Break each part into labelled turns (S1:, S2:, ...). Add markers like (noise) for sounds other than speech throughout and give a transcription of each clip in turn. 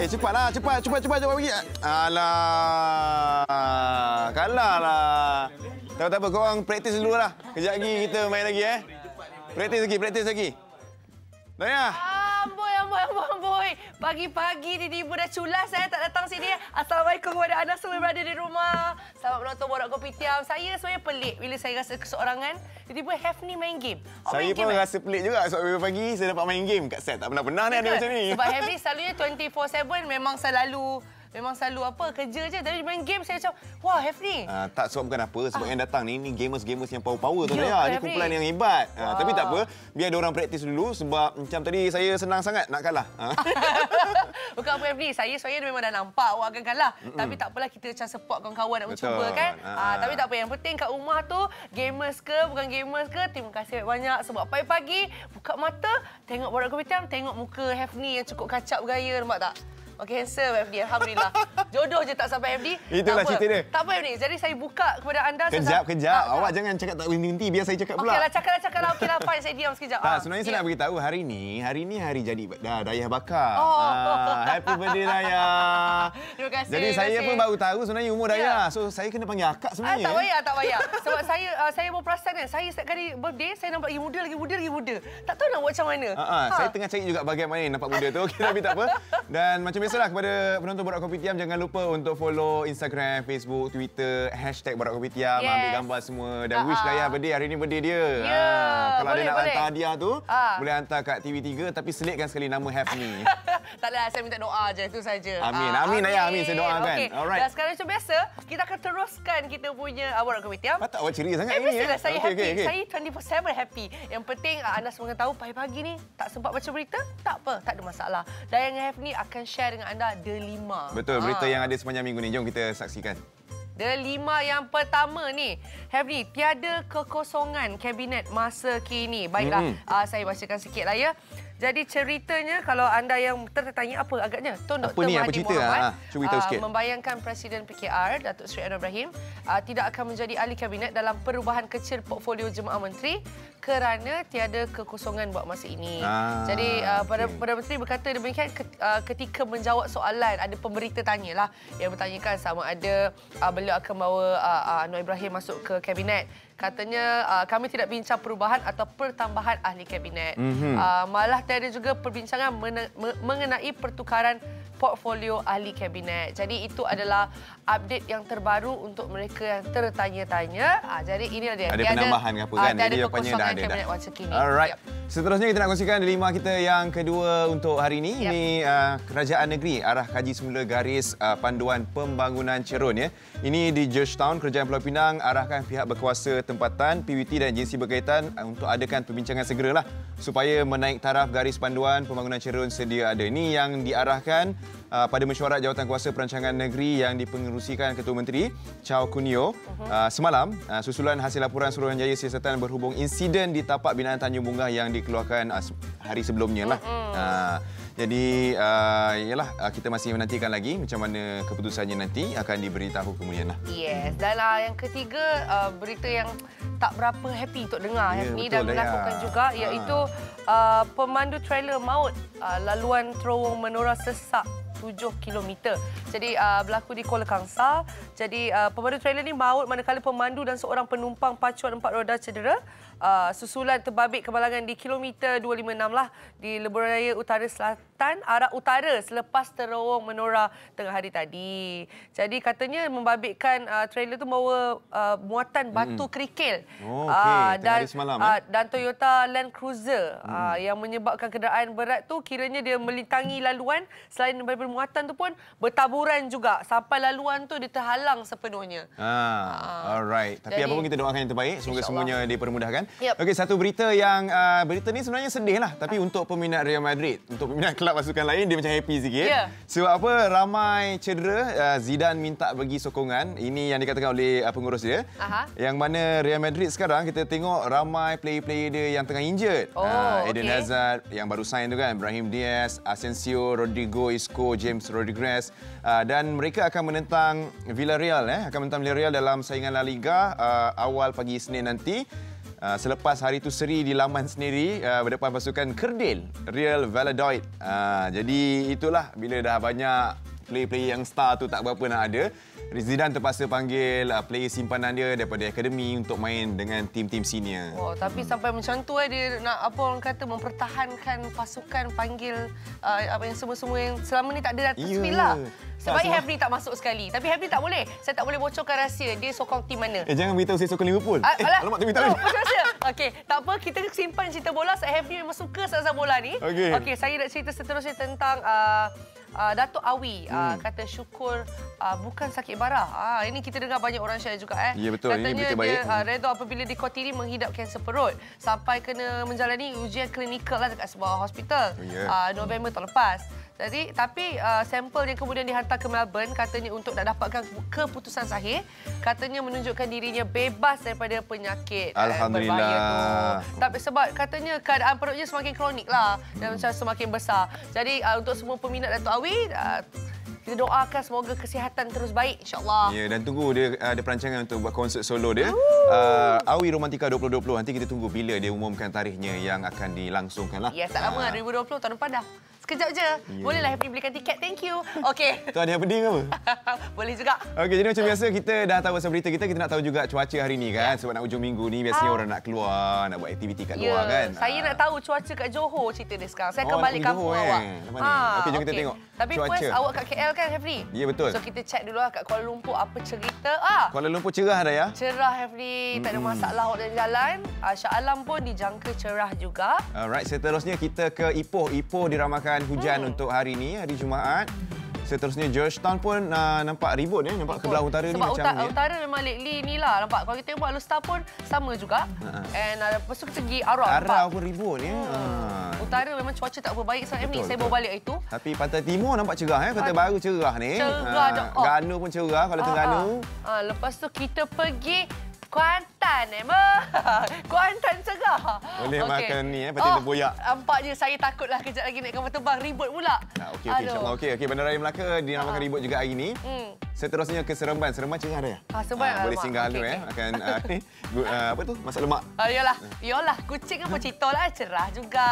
S1: Eh, cepatlah. Cepat, cepat, cepat, cepat pergi. Alah. Kalah lah. Tak apa, tak apa. Korang praktis dulu lah. Kejap lagi kita main lagi, eh. Praktis lagi, praktis lagi. Daya.
S2: Amboi, amboi, amboi. Pagi-pagi tiba-tiba dah culas saya tak datang sini. Assalamualaikum kepada anda semua yang berada di rumah. Selamat menonton Borak Kopi Tiam. Saya sebenarnya pelik bila saya rasa keseorangan. Tiba-tiba Hafni main game. Awak
S1: Saya
S2: main
S1: pun
S2: game,
S1: rasa pelik juga sebab pagi saya dapat main game kat set. Tak pernah-pernah ni ada macam ni.
S2: Sebab Hafni selalunya 24/7 memang selalu memang selalu apa kerja je tapi main game saya macam wah Hafni.
S1: Ah, tak sebab bukan apa sebab yang datang ni ni gamers-gamers yang power-power tu
S2: Ya.
S1: Ni
S2: Fahri.
S1: kumpulan yang hebat. Ah,
S2: Wah.
S1: tapi tak apa, biar ada orang praktis dulu sebab macam tadi saya senang sangat nak kalah. Ah. (laughs)
S2: Bukan apa Hafni, saya sebenarnya memang dah nampak awak akan kalah. Mm-mm. Tapi tak apalah kita macam support kawan-kawan nak
S1: Betul.
S2: mencuba kan.
S1: Ah.
S2: Ah, tapi tak apa yang penting kat rumah tu gamers ke bukan gamers ke terima kasih banyak sebab pagi-pagi buka mata tengok borak kopi tengok muka Hafni yang cukup kacap gaya nampak tak? Okey, handsome Hafni. Alhamdulillah. (laughs) Jodoh je tak sampai Hafni.
S1: Itulah
S2: tak
S1: cerita dia.
S2: Tak apa Hafni. Jadi saya buka kepada anda.
S1: Kejap, kejap.
S2: Ah,
S1: Awak jangan cakap tak berhenti biar saya cakap pula.
S2: Okeylah, cakaplah, cakaplah. Okeylah, fine. Saya diam sekejap. (laughs)
S1: Tak,
S2: Ah,
S1: sebenarnya saya
S2: ya.
S1: nak beritahu hari ni, hari ni hari jadi dah Dayah bakar.
S2: Oh.
S1: Ah, happy birthday Dayah. (laughs)
S2: Terima kasih.
S1: Jadi saya
S2: kasih.
S1: pun baru tahu sebenarnya umur
S2: Ya.
S1: Dayah. So saya kena panggil akak
S2: Ah,
S1: sebenarnya.
S2: tak payah, tak payah. Sebab saya uh, saya pun perasan kan, saya setiap kali birthday, saya nampak lagi muda, lagi muda, lagi muda. Tak tahu nak buat macam mana.
S1: Ha, ha. Saya tengah cari juga bagaimana nampak muda tu. Okey, tapi tak apa. Dan macam biasalah kepada penonton Borak Kopi Tiam, jangan lupa untuk follow Instagram, Facebook, Twitter, hashtag Borak Kopi Tiam,
S2: Yes.
S1: ambil gambar semua. Dan
S2: Ha,
S1: wish
S2: ha.
S1: Dayah birthday, hari ni birthday dia.
S2: Ya,
S1: Ha, Kalau
S2: boleh,
S1: dia nak
S2: boleh.
S1: hantar hadiah tu,
S2: Ha.
S1: boleh hantar kat TV3 tapi selitkan sekali nama Hafni. (laughs)
S2: Taklah, saya minta doa je, itu saja.
S1: Amin.
S2: Ah,
S1: Amin, Ayah. Amin. Saya doakan.
S2: Okey.
S1: Alright.
S2: Dan sekarang macam biasa, kita akan teruskan kita punya uh, Borak Kopi Tiam.
S1: Patut awak ceria sangat
S2: Eh,
S1: ni.
S2: mestilah saya
S1: Okey,
S2: happy.
S1: okey, okey.
S2: Saya 24/7 happy. Yang penting uh, anda semua tahu pagi-pagi ni tak sempat baca berita, tak apa, tak ada masalah. Dayan dengan Hafni akan share dengan anda delima.
S1: Betul, berita
S2: Ah.
S1: yang ada sepanjang minggu ni. Jom kita saksikan.
S2: Delima yang pertama ni. Hafni, tiada kekosongan kabinet masa kini. Baiklah,
S1: Mm-mm.
S2: uh, saya bacakan sikit lah ya. Jadi ceritanya kalau anda yang tertanya apa agaknya Tun Dr.
S1: ni,
S2: Mahathir
S1: cerita?
S2: Mohamad
S1: cuba beritahu
S2: ah,
S1: sikit.
S2: membayangkan Presiden PKR Datuk Seri Anwar Ibrahim uh, tidak akan menjadi ahli kabinet dalam perubahan kecil portfolio jemaah menteri kerana tiada kekosongan buat masa ini.
S1: Ah,
S2: Jadi uh, Perdana,
S1: okey.
S2: Perdana Menteri berkata demikian ket- uh, ketika menjawab soalan ada pemberita tanyalah yang bertanyakan sama ada uh, beliau akan bawa uh, uh, Anwar Ibrahim masuk ke kabinet. Katanya uh, kami tidak bincang perubahan atau pertambahan ahli kabinet.
S1: Mhm.
S2: Uh, malah tiada juga perbincangan mengenai pertukaran portfolio ahli kabinet. Jadi itu adalah update yang terbaru untuk mereka yang tertanya-tanya. Ah, jadi inilah dia.
S1: Ada
S2: Tiada-
S1: penambahan ke apa
S2: ah,
S1: kan?
S2: kekosongan
S1: ada
S2: kabinet
S1: dah.
S2: masa kini.
S1: Alright.
S2: Yep.
S1: Seterusnya kita nak kongsikan dilema kita yang kedua untuk hari ini.
S2: Yep.
S1: Ini uh, kerajaan negeri arah kaji semula garis uh, panduan pembangunan Cerun ya. Ini di Georgetown, Kerajaan Pulau Pinang arahkan pihak berkuasa tempatan, PWT dan agensi berkaitan uh, untuk adakan perbincangan segeralah supaya menaik taraf garis panduan pembangunan Cerun sedia ada. Ini yang diarahkan uh, pada mesyuarat jawatan kuasa perancangan negeri yang dipengerusikan Ketua Menteri Chow Kun Yeow uh, semalam uh, susulan hasil laporan Suruhanjaya Siasatan berhubung insiden di tapak binaan Tanjung Bunga yang dikeluarkan uh, hari sebelumnya lah. Uh, jadi uh, yalah uh, kita masih menantikan lagi macam mana keputusannya nanti akan diberitahu kemudian lah.
S2: Yes, dan uh, yang ketiga uh, berita yang tak berapa happy untuk dengar
S1: Ya,
S2: yeah, ni dan
S1: Daya.
S2: melakukan juga
S1: Ha.
S2: iaitu uh, pemandu trailer maut uh, laluan terowong menora sesak 7 km. Jadi uh, berlaku di Kuala Kangsar. Jadi uh, pemandu trailer ni maut manakala pemandu dan seorang penumpang pacuan empat roda cedera. Uh, susulan terbabit kemalangan di kilometer 256 lah di Lebuh Raya Utara Selatan arah utara selepas terowong menora tengah hari tadi. Jadi katanya membabitkan uh, trailer tu bawa uh, muatan batu kerikil.
S1: Oh.
S2: Ah,
S1: Tengah
S2: dan
S1: semalam,
S2: ah,
S1: eh?
S2: dan Toyota Land Cruiser ah, yang menyebabkan kenderaan berat tu kiranya dia melintangi laluan selain daripada muatan tu pun bertaburan juga sampai laluan tu dia terhalang sepenuhnya.
S1: Ah, alright. Tapi
S2: Jadi-
S1: apa pun kita doakan yang terbaik. Semoga semuanya dipermudahkan.
S2: Yep.
S1: Okey, satu berita yang uh, berita ni sebenarnya sedih lah. Tapi untuk peminat Real Madrid, untuk peminat (laughs) kelab pasukan lain dia macam happy sikit.
S2: Ya.
S1: Sebab apa? Ramai cedera. Uh, Zidane minta bagi sokongan. Ini yang dikatakan oleh uh, pengurus dia.
S2: Aha.
S1: Yang mana Real Madrid sekarang kita tengok ramai player-player dia yang tengah injured.
S2: Oh,
S1: Ah, Eden
S2: okey.
S1: Hazard yang baru sign tu kan, Brahim Diaz, Asensio, Rodrigo Isco, James Rodriguez uh, dan mereka akan menentang Villarreal eh akan menentang Villarreal dalam saingan La Liga uh, awal pagi Isnin nanti. Uh, selepas hari itu seri di laman sendiri uh, berdepan pasukan Kerdil Real Valladolid. Uh, jadi itulah bila dah banyak player-player yang star tu tak berapa nak ada. Zidane terpaksa panggil uh, player simpanan dia daripada akademi untuk main dengan tim-tim senior.
S2: Oh, tapi sampai macam tu eh, dia nak apa orang kata mempertahankan pasukan panggil uh, apa yang semua-semua yang selama ni tak ada
S1: Ya.
S2: yeah. lah. Sebab
S1: Tak,
S2: Havni tak masuk sekali. Tapi Havni tak boleh. Saya tak boleh bocorkan rahsia dia sokong tim mana.
S1: Eh jangan beritahu saya sokong Liverpool.
S2: Ah,
S1: eh,
S2: alah.
S1: alamak tu minta
S2: Oh, macam. Okey, tak apa kita simpan cerita bola. Saya Havni memang suka asal bola ni.
S1: Okey.
S2: Okey, saya nak cerita seterusnya tentang uh, Uh, Datuk Awi uh,
S1: Hmm.
S2: kata syukur uh, bukan sakit barah. Ah ini kita dengar banyak orang share juga eh.
S1: Ya, betul. Ini
S2: Katanya
S1: berita
S2: dia uh, redha apabila dikotiri menghidap kanser perut sampai kena menjalani ujian klinikal lah dekat sebuah hospital
S1: Oh, ya.
S2: uh, November tahun lepas. Jadi tapi uh, sampel yang kemudian dihantar ke Melbourne katanya untuk nak dapatkan keputusan sahih katanya menunjukkan dirinya bebas daripada penyakit eh,
S1: Alhamdulillah.
S2: berbahaya tu. Tapi sebab katanya keadaan perutnya semakin kronik lah dan macam semakin besar. Jadi uh, untuk semua peminat Datuk Awi uh, kita doakan semoga kesihatan terus baik insya-Allah.
S1: Ya dan tunggu dia ada perancangan untuk buat konsert solo dia. Uh, Awi Romantika 2020 nanti kita tunggu bila dia umumkan tarikhnya yang akan dilangsungkan lah.
S2: Ya, tak lama
S1: Ah.
S2: 2020 tahun depan dah. Sekejap je.
S1: Ya.
S2: Bolehlah Happy belikan tiket. Thank you. Okey.
S1: Tu ada yang penting ke apa? (laughs)
S2: Boleh juga.
S1: Okey, jadi macam biasa kita dah tahu pasal berita kita, kita nak tahu juga cuaca hari ni kan. Sebab nak hujung minggu ni biasanya
S2: Ah.
S1: orang nak keluar, nak buat aktiviti kat
S2: Ya,
S1: luar kan.
S2: saya
S1: Ah.
S2: nak tahu cuaca kat Johor cerita dia sekarang. Saya akan
S1: Oh,
S2: balik kampung
S1: Johor, eh?
S2: awak.
S1: Lepas ni. Okey, jom kita tengok
S2: Tapi
S1: cuaca.
S2: first awak kat KL kan, Hefri?
S1: Ya, betul.
S2: So kita check dulu lah kat Kuala Lumpur apa cerita. Ah,
S1: Kuala Lumpur cerah dah ya.
S2: cerah Hefri. Tak ada masalah awak dan jalan. Ah, Shah Alam pun dijangka cerah juga.
S1: Alright, seterusnya kita ke Ipoh. Ipoh diramalkan hujan
S2: Hmm.
S1: untuk hari ni, hari Jumaat. Seterusnya Georgetown pun uh, nampak ribut ya, nampak kebelah utara ni
S2: Sebab
S1: macam
S2: uta-
S1: ni. ya.
S2: utara memang lately ni lah. Nampak? Kalau kita tengok Alustar pun sama juga.
S1: Ha-ha.
S2: And uh, lepas tu kita pergi Arau.
S1: Arau pun ribut ya. Ah.
S2: Utara memang cuaca tak berbaik sangat ni.
S1: Betul,
S2: Saya
S1: betul.
S2: bawa balik itu.
S1: Tapi pantai timur nampak cerah ya, Kota Baru cerah ni.
S2: cerah. Oh.
S1: Ganu pun cerah kalau Terengganu.
S2: Ah, ah. lepas tu kita pergi Kuantan, Emma. (laughs) Kuantan cerah.
S1: Boleh makan ni, eh, patin tempoyak.
S2: Nampaknya saya takutlah kejap lagi naik kapal terbang ribut pula.
S1: Nah, okey okey insya-Allah. Okey okey Bandaraya Melaka dinamakan
S2: Ah.
S1: ribut juga hari ni.
S2: Hmm.
S1: Seterusnya ke Seremban. Seremban cerah dah?
S2: Ah, Seremban,
S1: boleh
S2: alamak.
S1: singgah dulu ya.
S2: okey.
S1: Akan uh, ni gu- uh, apa tu? Masak lemak.
S2: Ah, yalah, yalah. Kucing apa cerita lah, cerah juga.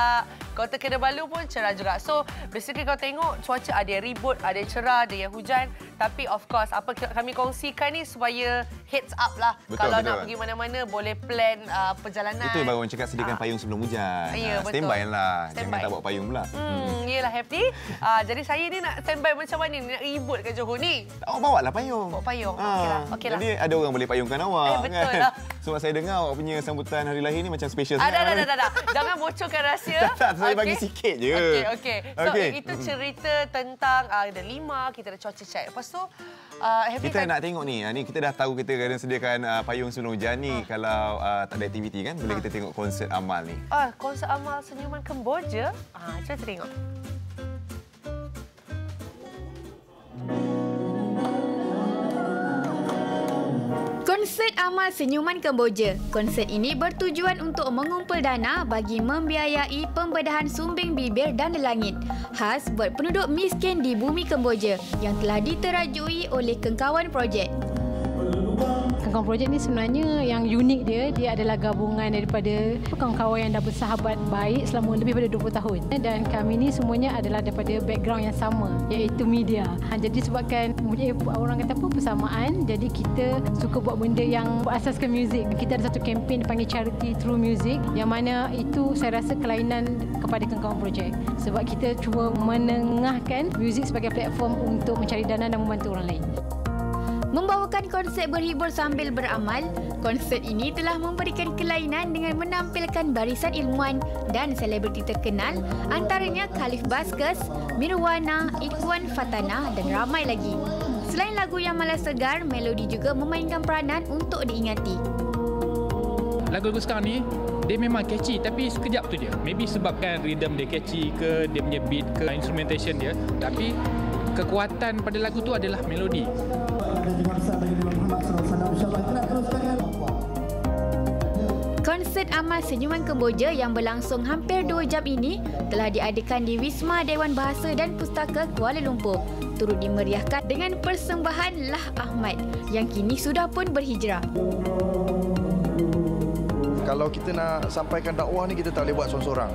S2: Kota Kinabalu pun cerah juga. So, basically kau tengok cuaca ada yang ribut, ada yang cerah, ada yang hujan. Tapi of course, apa kami kongsikan ni supaya heads up lah.
S1: Betul,
S2: Kalau
S1: betul.
S2: nak pergi mana-mana, boleh plan uh, perjalanan.
S1: Itu baru orang cakap sediakan
S2: Ah.
S1: payung sebelum hujan.
S2: Ya,
S1: Ah,
S2: betul.
S1: Standby lah. Jangan
S2: Standby.
S1: tak bawa payung pula.
S2: Hmm, yelah happy. Uh, jadi saya ni nak standby macam mana ni? Nak ribut ke Johor ni?
S1: Awak bawa lah payung.
S2: Bawa payung.
S1: Ah,
S2: Okeylah, okeylah.
S1: Jadi ada orang boleh payungkan awak.
S2: Eh, betul lah. (laughs)
S1: Sebab saya dengar awak punya sambutan hari lahir ni macam special
S2: Ah,
S1: sangat.
S2: dah, dah, dah, dah, dah. Jangan bocorkan rahsia. (laughs)
S1: Tak, tak, saya bagi sikit je.
S2: Okey, okey. So,
S1: Okey.
S2: itu cerita tentang uh, ada lima, kita ada cuaca check. Lepas tu, uh,
S1: Kita
S2: kan-
S1: nak tengok ni. ah, Ni kita dah tahu kita kena sediakan uh, payung sebelum hujan ni. Kalau uh, tak ada aktiviti kan, boleh kita tengok konsert amal ni.
S2: Ah, konsert amal senyuman Kemboja. Ah, cuba kita tengok.
S3: Konsert Amal Senyuman Kemboja. Konsert ini bertujuan untuk mengumpul dana bagi membiayai pembedahan sumbing bibir dan langit khas buat penduduk miskin di bumi Kemboja yang telah diterajui oleh Kengkawan Projek.
S4: Kawan projek ni sebenarnya yang unik dia, dia adalah gabungan daripada kawan-kawan yang dah bersahabat baik selama lebih daripada 20 tahun. Dan kami ni semuanya adalah daripada background yang sama, iaitu media. Ha, Jadi sebabkan mempunyai orang kata apa persamaan, jadi kita suka buat benda yang berasaskan muzik. Kita ada satu kempen dipanggil Charity Through Music yang mana itu saya rasa kelainan kepada kawan projek. Sebab kita cuba menengahkan muzik sebagai platform untuk mencari dana dan membantu orang lain.
S3: Membawakan konsep berhibur sambil beramal, konsert ini telah memberikan kelainan dengan menampilkan barisan ilmuwan dan selebriti terkenal antaranya Khalif Baskes, Mirwana, Ikwan Fatana dan ramai lagi. Selain lagu yang malas segar, melodi juga memainkan peranan untuk diingati.
S5: lagu-lagu sekarang ni dia memang catchy tapi sekejap tu je maybe sebabkan rhythm dia catchy ke dia punya beat ke instrumentation dia tapi kekuatan pada lagu tu adalah melodi
S3: Konsert Amal Senyuman Kemboja yang berlangsung hampir 2 jam ini telah diadakan di Wisma Dewan Bahasa dan Pustaka Kuala Lumpur. Turut dimeriahkan dengan persembahan Lah Ahmad yang kini sudah pun berhijrah.
S6: kalau kita nak sampaikan dakwah ni kita tak boleh buat seorang-seorang.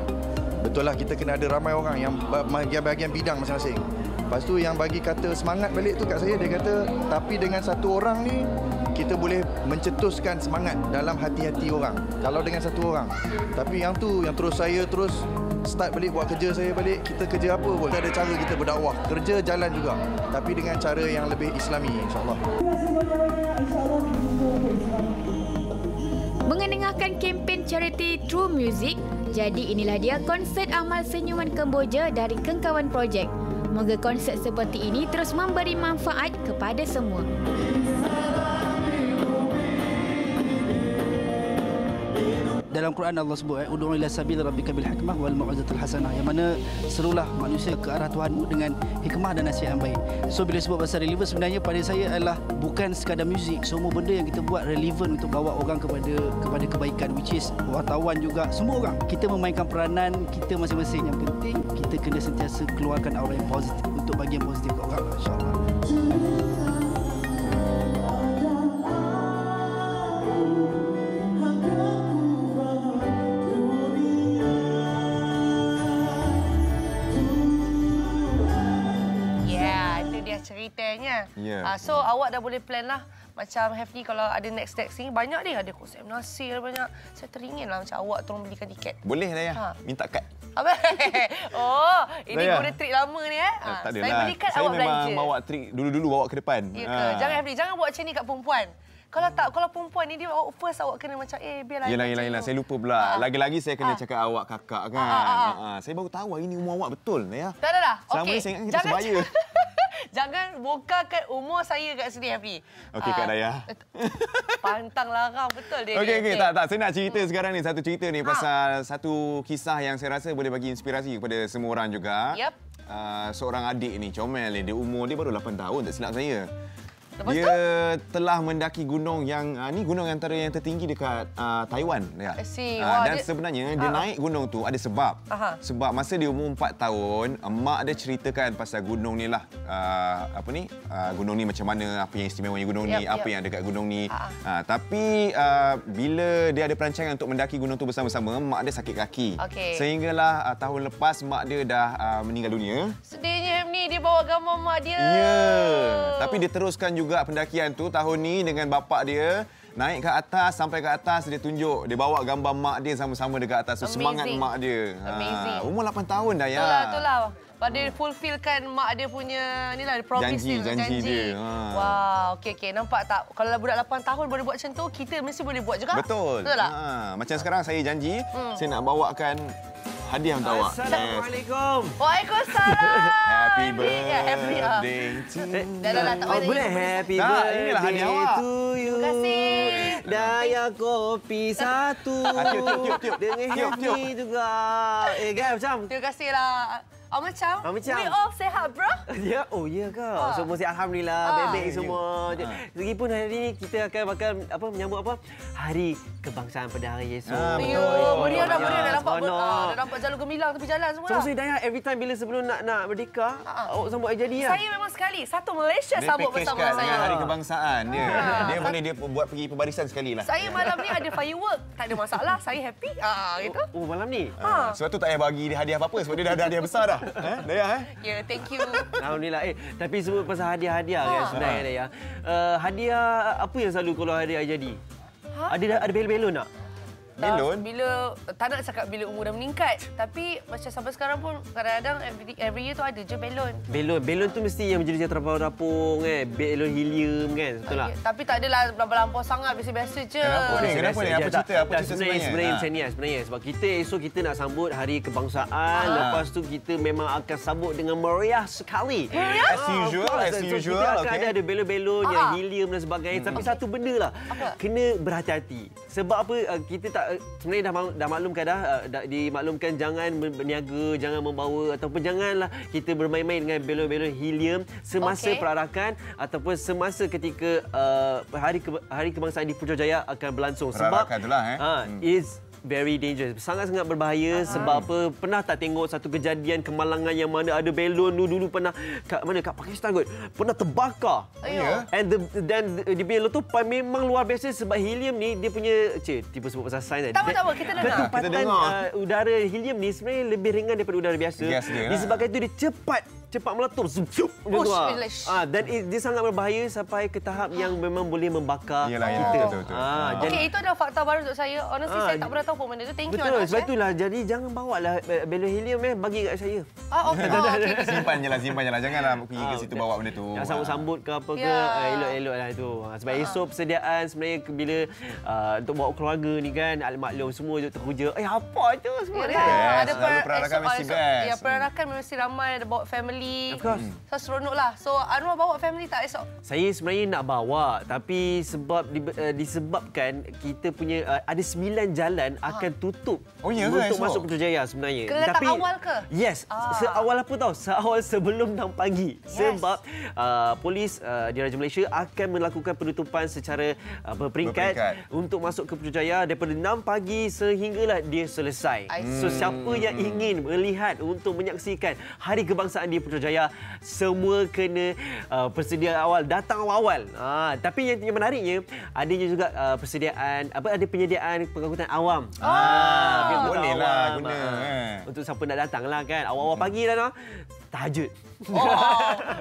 S6: Betul lah kita kena ada ramai orang yang ba- bahagian-bahagian bidang masing-masing. Lepas tu yang bagi kata semangat balik tu kat saya dia kata tapi dengan satu orang ni kita boleh mencetuskan semangat dalam hati-hati orang. Kalau dengan satu orang. Tapi yang tu yang terus saya terus start balik buat kerja saya balik kita kerja apa pun. Kita ada cara kita berdakwah. Kerja jalan juga. Tapi dengan cara yang lebih islami insyaAllah.
S3: Mengenengahkan kempen charity True Music, jadi inilah dia konsert amal senyuman Kemboja dari Kengkawan Projek. Moga konsert seperti ini terus memberi manfaat kepada semua.
S7: Dalam Quran Allah sebut eh ud'u ila sabil rabbika bil hikmah wal mau'izatil hasanah yang mana serulah manusia ke arah Tuhanmu dengan hikmah dan nasihat yang baik. So bila sebut pasal relevan sebenarnya pada saya adalah bukan sekadar muzik, semua benda yang kita buat relevan untuk bawa orang kepada kepada kebaikan which is wartawan juga semua orang. Kita memainkan peranan kita masing-masing yang penting kita kena sentiasa keluarkan aura yang positif untuk bagi yang positif ke orang insya-Allah.
S2: Ceritanya.
S1: Ya.
S2: Ah, so awak dah boleh plan lah. Macam Hefni kalau ada next next ni banyak ni ada konsep nasir banyak. Saya teringin lah macam awak tolong belikan tiket.
S1: Boleh lah ya.
S2: Ha.
S1: Minta kad.
S2: Apa? (laughs) oh, ini
S1: Daya.
S2: guna trik lama ni eh. Ah,
S1: tak
S2: saya belikan
S1: Saya
S2: awak
S1: memang
S2: belanja.
S1: bawa trik dulu-dulu bawa ke depan.
S2: Ya ke?
S1: Ha.
S2: Jangan Hefni, jangan buat macam ni kat perempuan. Kalau tak, kalau perempuan ni dia awak first awak kena macam eh biarlah.
S1: Yelah, yelah, yelah. Saya lupa pula.
S2: Ah.
S1: Lagi-lagi saya kena
S2: Ah.
S1: cakap awak kakak kan.
S2: Ah, ah, ah.
S1: Ha, ha. Saya baru tahu hari ni umur awak betul. Ya.
S2: Tak ada dah.
S1: Selama
S2: Okey.
S1: ni saya ingat kita sebaya.
S2: Jangan bokakan umur saya kat sini, Hefni.
S1: Okey, Kak
S2: Ah,
S1: Daya.
S2: Pantang larang betul dia.
S1: Okey,
S2: ni.
S1: okey. Tak, tak. Saya nak cerita sekarang ni. Satu cerita
S2: Ha.
S1: ni pasal satu kisah yang saya rasa boleh bagi inspirasi kepada semua orang juga.
S2: Yep.
S1: Uh, seorang adik ni, comel ni. Dia umur dia baru 8 tahun, tak silap saya.
S2: Lepas
S1: dia telah mendaki gunung yang uh, ni gunung antara yang tertinggi dekat uh, Taiwan ya. Uh,
S2: Wah,
S1: dan
S2: dia-
S1: sebenarnya dia
S2: Ah.
S1: naik gunung tu ada sebab.
S2: Aha.
S1: Sebab masa dia umur 4 tahun, mak dia ceritakan pasal gunung ni lah. Uh, apa ni? Uh, gunung ni macam mana, apa yang istimewanya gunung ni,
S2: Yap,
S1: apa yang dekat gunung ni.
S2: Ah.
S1: Uh, tapi uh, bila dia ada perancangan untuk mendaki gunung tu bersama-sama, mak dia sakit kaki.
S2: Okey.
S1: Sehinggalah uh, tahun lepas mak dia dah uh, meninggal dunia.
S2: Sedihnya Hefni dia bawa gambar mak dia.
S1: Ya. Tapi dia teruskan juga pendakian tu tahun ni dengan bapak dia. Naik ke atas, sampai ke atas, dia tunjuk. Dia bawa gambar mak dia sama-sama dekat atas. So,
S2: Amazing.
S1: semangat mak dia.
S2: Amazing.
S1: Ha, umur 8 tahun dah ya.
S2: Betul lah, betul lah. Pada fulfillkan mak dia punya ni lah promise
S1: Janji,
S2: dia,
S1: janji dia. Ha.
S2: Wow, okey okey nampak tak kalau budak 8 tahun boleh buat macam tu, kita mesti boleh buat juga.
S1: Betul.
S2: Betul tak?
S1: Ha, macam sekarang saya janji, saya nak bawakan hadiah untuk awak. Yes.
S8: Assalamualaikum.
S2: Waalaikumsalam.
S1: Happy
S2: Ya, happy, ah.
S1: birthday to
S2: Dah dah dah tak
S8: Oh, boleh
S2: nyanyi.
S8: happy birthday
S1: inilah hadiah awak.
S8: to you.
S2: Terima kasih.
S8: Daya kopi satu.
S1: Ah, tiup, tiup, tiup, tiup.
S8: Dengan happy juga. Eh, kan macam?
S2: Terima kasih lah. Oh macam?
S8: Ah, macam.
S2: We all sehat bro. (laughs)
S8: Ya, oh ya ke?
S2: Ah.
S8: Semua sihat alhamdulillah,
S2: Ah.
S8: baik-baik semua.
S1: Ah.
S8: Lagipun hari ini kita akan bakal apa menyambut apa? Hari kebangsaan pada hari Yesus.
S1: Ah,
S2: Ya,
S1: betul.
S2: meriah dah
S8: Ya,
S2: meriah dah nampak ber, ah, dah nampak jalur gemilang tepi jalan semua.
S8: So,
S2: dah.
S8: saya Daya, every time bila sebelum nak nak merdeka,
S2: Ah.
S8: awak sambut hari jadi ya?
S2: Saya memang sekali satu Malaysia
S1: Dia
S2: sambut bersama saya.
S1: hari kebangsaan dia.
S2: Ah.
S1: Dia boleh dia buat pergi pembarisan sekali lah.
S2: Saya malam ni ada firework. Tak ada masalah. Saya happy. Ah, gitu.
S8: Oh, malam ni?
S1: Ha. Sebab tu tak payah bagi dia hadiah apa-apa sebab dia dah ada hadiah besar dah. (laughs) Eh, Daya eh?
S2: Ya, yeah, thank you.
S8: Alhamdulillah. Eh, tapi sebut pasal hadiah-hadiah kan
S2: Ha.
S8: sebenarnya Daya. Uh, hadiah apa yang selalu kalau hari raya jadi?
S2: Ha?
S8: Ada ada belon-belon tak?
S1: Melon?
S2: Bila tak nak cakap bila umur dah meningkat, tapi macam sampai sekarang pun kadang-kadang every, every year tu ada je belon.
S8: Belon. Belon tu mesti yang menjadi terapung-terapung kan. Belon helium kan. Betul tak?
S2: Ya, tapi tak adalah lampau-lampau sangat, biasa-biasa je.
S1: Kenapa ni? Kenapa ni? Apa cerita? Apa cerita
S8: sebenarnya,
S1: sebenarnya?
S8: sebenarnya
S1: Ha.
S8: macam ni lah, sebenarnya. Sebab kita esok kita nak sambut hari kebangsaan.
S1: Ha.
S8: Lepas tu kita memang akan sambut dengan meriah sekali.
S1: As
S8: Ah,
S1: usual,
S8: course.
S1: as
S8: So,
S1: usual,
S8: Kita akan
S1: okay.
S8: ada belon-belon yang
S2: Ah.
S8: helium dan sebagainya. Tapi satu benda lah.
S2: Apa?
S8: Kena berhati-hati. Sebab apa? uh, Kita tak uh, sebenarnya dah, dah maklumkan dah, uh, dah dimaklumkan jangan berniaga, jangan membawa ataupun janganlah kita bermain-main dengan belon-belon helium semasa
S2: Okey.
S8: perarakan ataupun semasa ketika uh, hari ke, hari kebangsaan di Putrajaya akan berlangsung. Sebab
S1: Perarakan tu lah, eh.
S8: ah,
S1: Hmm.
S8: is very dangerous. Sangat-sangat berbahaya sebab apa? Pernah tak tengok satu kejadian kemalangan yang mana ada belon dulu, dulu pernah kat mana kat Pakistan kot. Pernah terbakar.
S2: Ayuh.
S8: And the, dan di belon tu pa- memang luar biasa sebab helium ni dia punya cik tiba sebut pasal sains
S2: Tak apa, tak apa, kita dengar.
S1: Kita dengar.
S8: uh, udara helium ni sebenarnya lebih ringan daripada udara biasa.
S1: Gas dia lah.
S8: Disebabkan itu dia cepat cepat meletup zup, zup, macam
S2: Push,
S8: tu, ah. Ah, dan dia sangat berbahaya sampai ke tahap yang memang boleh membakar
S1: Yalah, yalah,
S8: kita.
S1: betul, betul.
S8: Ah, jadi
S2: Okey, itu adalah fakta baru untuk saya. Honestly,
S8: Ah,
S2: saya tak pernah tahu pun benda tu. Thank you,
S8: Betul, sebab
S2: eh.
S8: itulah. Jadi jangan bawa lah eh, belon helium eh, bagi kat saya.
S2: Ah, (laughs) okey. Oh, okey.
S1: Simpan je lah, simpan je lah. Janganlah pergi ke
S8: Ah,
S1: situ
S8: betul.
S1: bawa benda tu.
S8: Jangan sambut-sambut ke apa ke.
S2: Ya.
S8: Ah, elok-elok lah itu. Ah, Sebab esok persediaan sebenarnya ke- bila ah, untuk bawa keluarga ni kan, maklum semua duduk terkuja. Eh, apa tu semua
S2: Ya?
S1: Best.
S2: ada per-
S1: peranakan mesti best.
S2: Ya, peranakan mesti ramai ada bawa family.
S8: Of course.
S2: So seronok lah. So Anwar bawa family tak esok?
S8: Saya sebenarnya nak bawa tapi sebab di, uh, disebabkan kita punya uh, ada sembilan jalan akan tutup
S1: Oh, ya ke
S8: untuk
S1: esok?
S8: masuk Putrajaya sebenarnya.
S2: Kena datang awal ke?
S8: Yes,
S2: Ah.
S8: seawal apa tahu? Seawal sebelum 6 pagi.
S2: Yes.
S8: Sebab uh, polis uh, di Raja Malaysia akan melakukan penutupan secara uh, berperingkat,
S1: Berperingkat.
S8: untuk masuk ke Putrajaya daripada 6 pagi sehinggalah dia selesai. So siapa yang ingin melihat untuk menyaksikan Hari Kebangsaan di Putrajaya semua kena uh, persedia awal datang awal. Ah tapi yang, yang menariknya adanya juga uh, persediaan apa ada penyediaan pengangkutan awam. Ah, untuk
S1: boleh lah guna,
S8: ah.
S1: eh.
S8: Untuk siapa nak datang lah kan. Awal-awal pagi dah nah. Tahajud.
S2: Oh,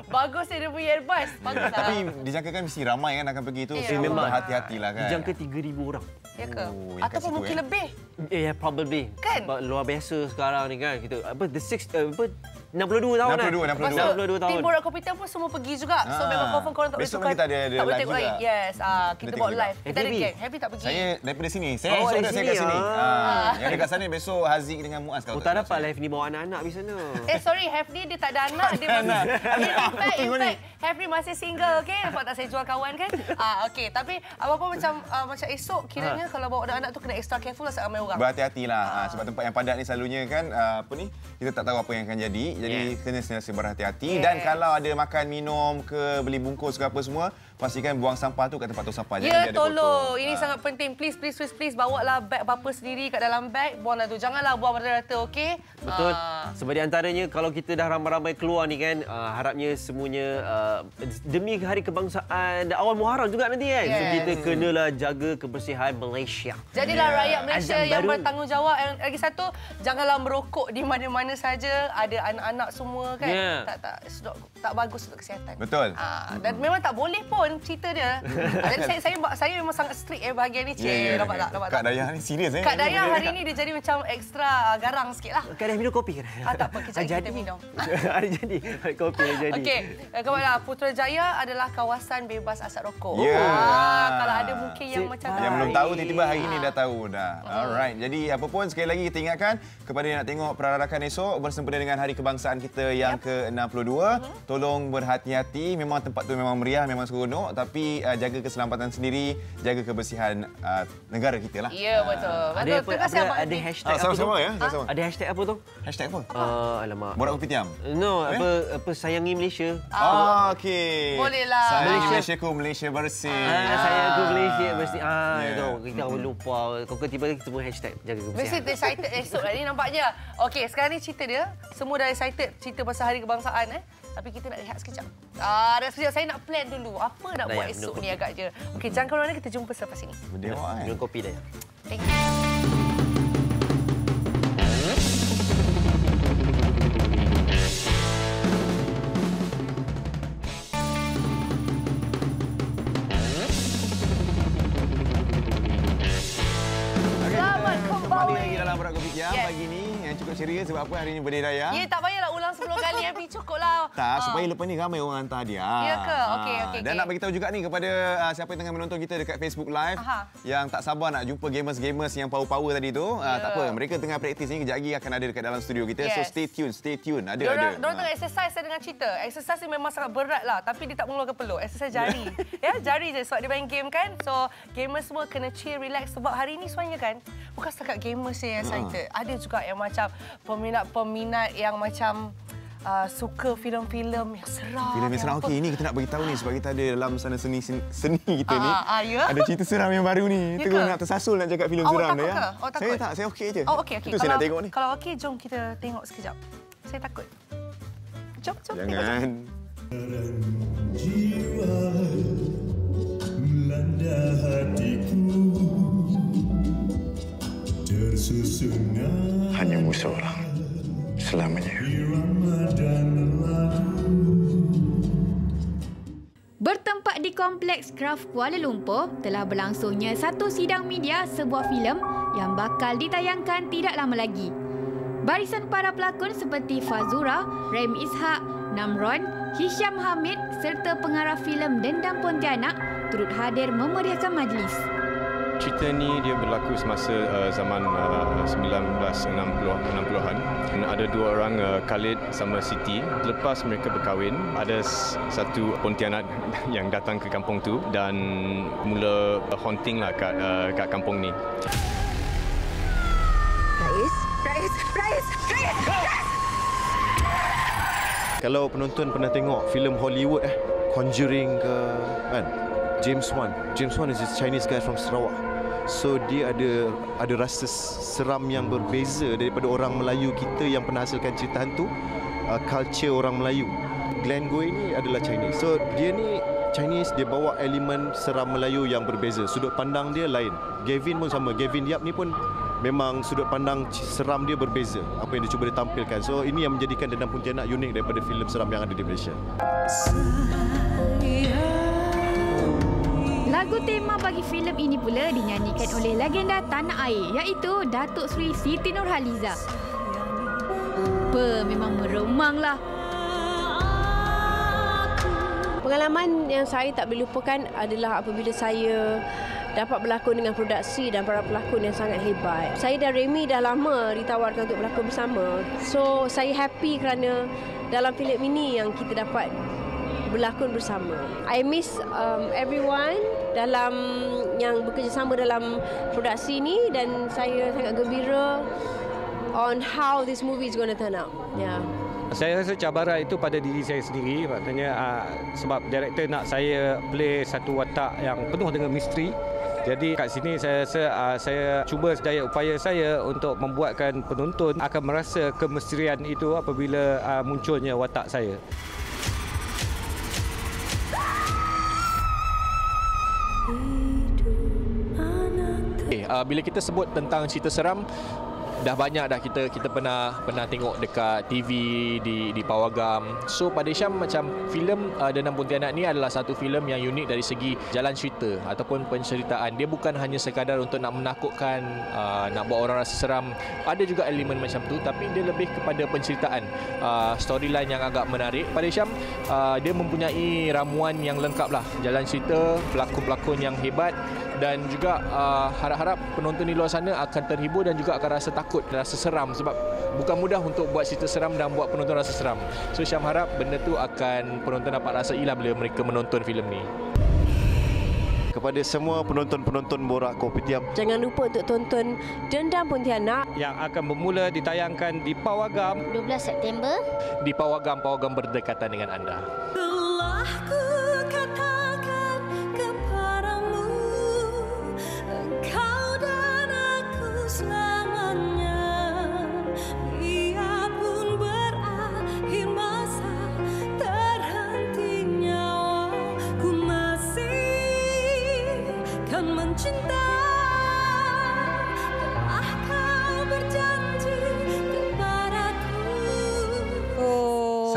S2: bagus dia punya advice. Bagus lah.
S1: Tapi dijangkakan mesti ramai kan akan pergi tu.
S2: Ya,
S1: So memang hati-hatilah kan.
S8: Dijangka 3000 orang.
S2: Ya ke?
S1: Oh,
S2: Ataupun mungkin
S1: eh.
S2: lebih.
S8: Eh, yeah, probably.
S2: Kan?
S8: Sebab luar biasa sekarang ni kan. Kita apa the six uh, apa 62 tahun
S1: 62,
S8: dah.
S1: 62.
S8: 62 tahun.
S2: Tim Borak Kopitiam pun semua pergi juga. So
S1: Ah.
S2: memang confirm korang tak boleh
S1: Besok
S2: tukar.
S1: kita ada- ada
S2: tak boleh
S1: live
S2: tengok
S1: juga.
S2: lain. Yes, ah, kita
S1: tengok
S2: live. Kita ada
S8: Happy?
S2: geng. Happy tak pergi?
S1: Saya daripada sini. Saya
S8: Oh,
S1: esok
S8: dari
S1: saya
S8: sini,
S1: kat sini.
S8: ah.
S1: Ah. Yang dekat sana besok Haziq dengan Muaz kalau
S8: Oh, tak dapat live ni bawa anak-anak pergi sana.
S2: Eh sorry, Hefni dia tak ada anak. Dia masih, (laughs) in fact, in fact, Hefni masih single, okay? Nampak tak saya jual kawan kan? Ah, okay. Tapi apa-apa macam uh, macam esok, kiranya kalau bawa anak-anak tu kena extra careful lah sebab orang.
S1: Berhati-hatilah ha. sebab tempat yang padat ni selalunya kan ah, apa ni kita tak tahu apa yang akan jadi jadi
S8: Yeah.
S1: kena sentiasa berhati-hati
S2: Yes.
S1: dan kalau ada makan minum ke beli bungkus ke apa semua pastikan buang sampah tu kat tempat tong sampah
S2: Ya,
S1: ada
S2: tolong. Ini
S1: Ah.
S2: sangat penting. Please, please, please, please. Bawa lah beg bapa sendiri kat dalam beg. Buanglah tu. Janganlah buang rata-rata, okey?
S8: Betul.
S2: Ah.
S8: Sebab di antaranya kalau kita dah ramai-ramai keluar ni kan, uh, harapnya semuanya uh, demi hari kebangsaan dan awal Muharram juga nanti kan. So
S2: Yes.
S8: kita kenalah jaga kebersihan Malaysia.
S2: Jadilah
S1: Ya.
S2: rakyat Malaysia
S8: Azam
S2: yang
S8: baru.
S2: bertanggungjawab. Yang lagi satu, janganlah merokok di mana-mana saja. Ada anak-anak semua kan.
S8: Ya.
S2: Tak tak sedok, tak bagus untuk kesihatan.
S1: Betul.
S2: Ah, dan memang tak boleh pun cerita dia. Ah, dan saya, saya saya memang sangat strict eh bahagian ni. Cik,
S1: Ya, ya,
S2: nampak
S1: ya.
S2: tak? Nampak
S1: Kak
S2: tak?
S1: Dayah ni serius eh.
S2: Kak Dayah hari ni dia jadi macam ekstra ah, garang sikit lah.
S8: Kan dah minum kopi kan?
S2: Ah, tak apa, kejap kita minum.
S8: ada (laughs) jadi. Kopi dah jadi.
S2: Okey, eh, kepada Putrajaya adalah kawasan bebas asap rokok.
S1: Ya.
S2: Ah, kalau ada mungkin yang
S8: Cik,
S2: macam
S1: Yang belum tahu tiba-tiba hari ini dah tahu dah. Alright. Jadi apa pun sekali lagi kita ingatkan kepada yang nak tengok perarakan esok bersempena dengan hari kebangsaan kita yang ke-62, tolong berhati-hati. Memang tempat tu memang meriah, memang seronok tapi uh, jaga keselamatan sendiri, jaga kebersihan uh, negara kita lah.
S2: Ya, betul.
S8: Ada
S2: Betul.
S8: apa,
S2: Terima kasih
S8: apa
S2: Abang
S8: ada hashtag
S1: Ah,
S8: apa
S1: sama-sama ya, sama-sama.
S8: Ada hashtag apa tu?
S1: Hashtag apa?
S8: Uh, alamak.
S1: Borak Kopitiam.
S8: No,
S1: Eh?
S8: apa apa sayangi Malaysia.
S1: Ah, okey.
S2: Boleh lah.
S1: Saya
S8: Malaysia.
S1: Malaysia ku Malaysia bersih.
S8: Ah, saya aku Malaysia mesti ah
S1: Yeah.
S8: yeah. tu kita mm lupa kau kau tiba kita pun hashtag jaga
S2: Mesti
S8: kebersihan.
S2: excited esok lah ni nampaknya. Okey, sekarang ni cerita dia. Semua dah excited cerita pasal hari kebangsaan eh. Tapi kita nak lihat sekejap. Ah, dah sekejap. Saya nak plan dulu. Apa nak
S8: Dah
S2: buat esok ni agaknya. Okey, jangan ke mana kita jumpa selepas ini.
S1: Berdewa kan.
S8: Minum kopi dah ya.
S2: Thank you. Selamat
S1: Kembali
S2: kembali.
S1: lagi dalam Kopitiam
S2: Yes.
S1: pagi ni yang cukup ceria sebab apa hari ni Berdiri Raya.
S2: Ya, tak payahlah ulang 10 kali. Happy cukup lah.
S1: Tak,
S2: Ah.
S1: supaya lepas ni ramai orang hantar dia.
S2: Ya ke?
S1: Ah.
S2: Okey, okey,
S1: Dan
S2: okey.
S1: nak bagi tahu juga ni kepada uh, siapa yang tengah menonton kita dekat Facebook Live
S2: Aha.
S1: yang tak sabar nak jumpa gamers-gamers yang power-power tadi tu. Ah,
S2: Ya.
S1: tak apa, mereka tengah praktis ni kejap lagi akan ada dekat dalam studio kita. So
S2: Yes.
S1: stay tune, stay tune. Ada
S2: Diorang,
S1: ada.
S2: diorang
S1: Ah.
S2: tengah exercise saya dengan cerita. Exercise ni memang sangat berat lah. Tapi dia tak mengeluarkan peluk. Exercise jari. (laughs) ya, jari je sebab dia main game kan. So, gamers semua kena chill, relax. Sebab hari ni sebenarnya kan, bukan setakat gamers je yang excited. Ada juga yang macam peminat-peminat yang macam uh, suka filem-filem yang seram.
S1: Filem yang seram. Okey, ini kita nak bagi tahu ni sebab kita ada dalam sana seni seni kita ni.
S2: Ah, ah, ya?
S1: Ada cerita seram yang baru ni.
S2: Ya
S1: Terus
S2: ke?
S1: nak tersasul nak cakap filem
S2: Awak
S1: seram dia. ya.
S2: Awak
S1: Saya tak, saya okey je.
S2: Oh, okey, okey.
S1: Itu saya nak tengok ni.
S2: Kalau okey, jom kita tengok sekejap. Saya takut. Jom, jom.
S1: Jangan.
S9: Melanda hatiku Tersusungan
S6: Hanya musuh orang. Selamanya.
S3: Bertempat di Kompleks Kraft Kuala Lumpur, telah berlangsungnya satu sidang media sebuah filem yang bakal ditayangkan tidak lama lagi. Barisan para pelakon seperti Fazura, Rem Ishak, Namron, Hisham Hamid serta pengarah filem Dendam Pontianak turut hadir memeriahkan majlis.
S10: Cerita ni dia berlaku semasa uh, zaman uh, 1960-an. Ada dua orang uh, Khalid sama Siti. Lepas mereka berkahwin, ada satu Pontianak (laughs) yang datang ke kampung tu dan mula haunting lah kat, uh, kat kampung ni.
S11: Rais, Rais, Rais, Rais, Rais.
S12: Kalau penonton pernah tengok filem Hollywood eh, Conjuring ke kan, James Wan. James Wan is a Chinese guy from Sarawak. So dia ada ada rasa seram yang berbeza daripada orang Melayu kita yang pernah hasilkan cerita hantu. Uh, culture orang Melayu. Glenn Goei ni adalah Chinese. So dia ni Chinese dia bawa elemen seram Melayu yang berbeza. Sudut pandang dia lain. Gavin pun sama. Gavin Yap ni pun memang sudut pandang seram dia berbeza. Apa yang dia cuba dia tampilkan. So ini yang menjadikan Dendam Pontianak unik daripada filem seram yang ada di Malaysia.
S3: Lagu tema bagi filem ini pula dinyanyikan oleh legenda tanah air iaitu Datuk Seri Siti Nurhaliza. Apa memang meremanglah.
S11: Pengalaman yang saya tak boleh lupakan adalah apabila saya dapat berlakon dengan produksi dan para pelakon yang sangat hebat. Saya dan Remy dah lama ditawarkan untuk berlakon bersama. So, saya happy kerana dalam filem ini yang kita dapat berlakon bersama. I miss um, everyone dalam yang bekerjasama dalam produksi ini dan saya sangat gembira on how this movie is going to turn out. Yeah.
S13: Saya rasa cabaran itu pada diri saya sendiri maknanya uh, sebab director nak saya play satu watak yang penuh dengan misteri. Jadi kat sini saya rasa uh, saya cuba sedaya upaya saya untuk membuatkan penonton akan merasa kemisterian itu apabila uh, munculnya watak saya.
S14: Okay, uh, bila kita sebut tentang cerita seram, dah banyak dah kita kita pernah pernah tengok dekat TV di di Pawagam. So pada Syam macam filem uh, Dendam Pontianak ni adalah satu filem yang unik dari segi jalan cerita ataupun penceritaan. Dia bukan hanya sekadar untuk nak menakutkan, uh, nak buat orang rasa seram. Ada juga elemen macam tu tapi dia lebih kepada penceritaan. Uh, storyline yang agak menarik. Pada Syam uh, dia mempunyai ramuan yang lengkap lah. Jalan cerita, pelakon-pelakon yang hebat dan juga uh, harap-harap penonton di luar sana akan terhibur dan juga akan rasa takut, rasa seram sebab bukan mudah untuk buat cerita seram dan buat penonton rasa seram. So Syam harap benda tu akan penonton dapat rasai lah bila mereka menonton filem ni.
S12: Kepada semua penonton-penonton Borak Kopitiam,
S11: Jangan lupa untuk tonton Dendam Pontianak
S13: yang akan bermula ditayangkan di Pawagam
S11: 12 September
S14: Di Pawagam, Pawagam berdekatan dengan anda.
S15: Telah ku katakan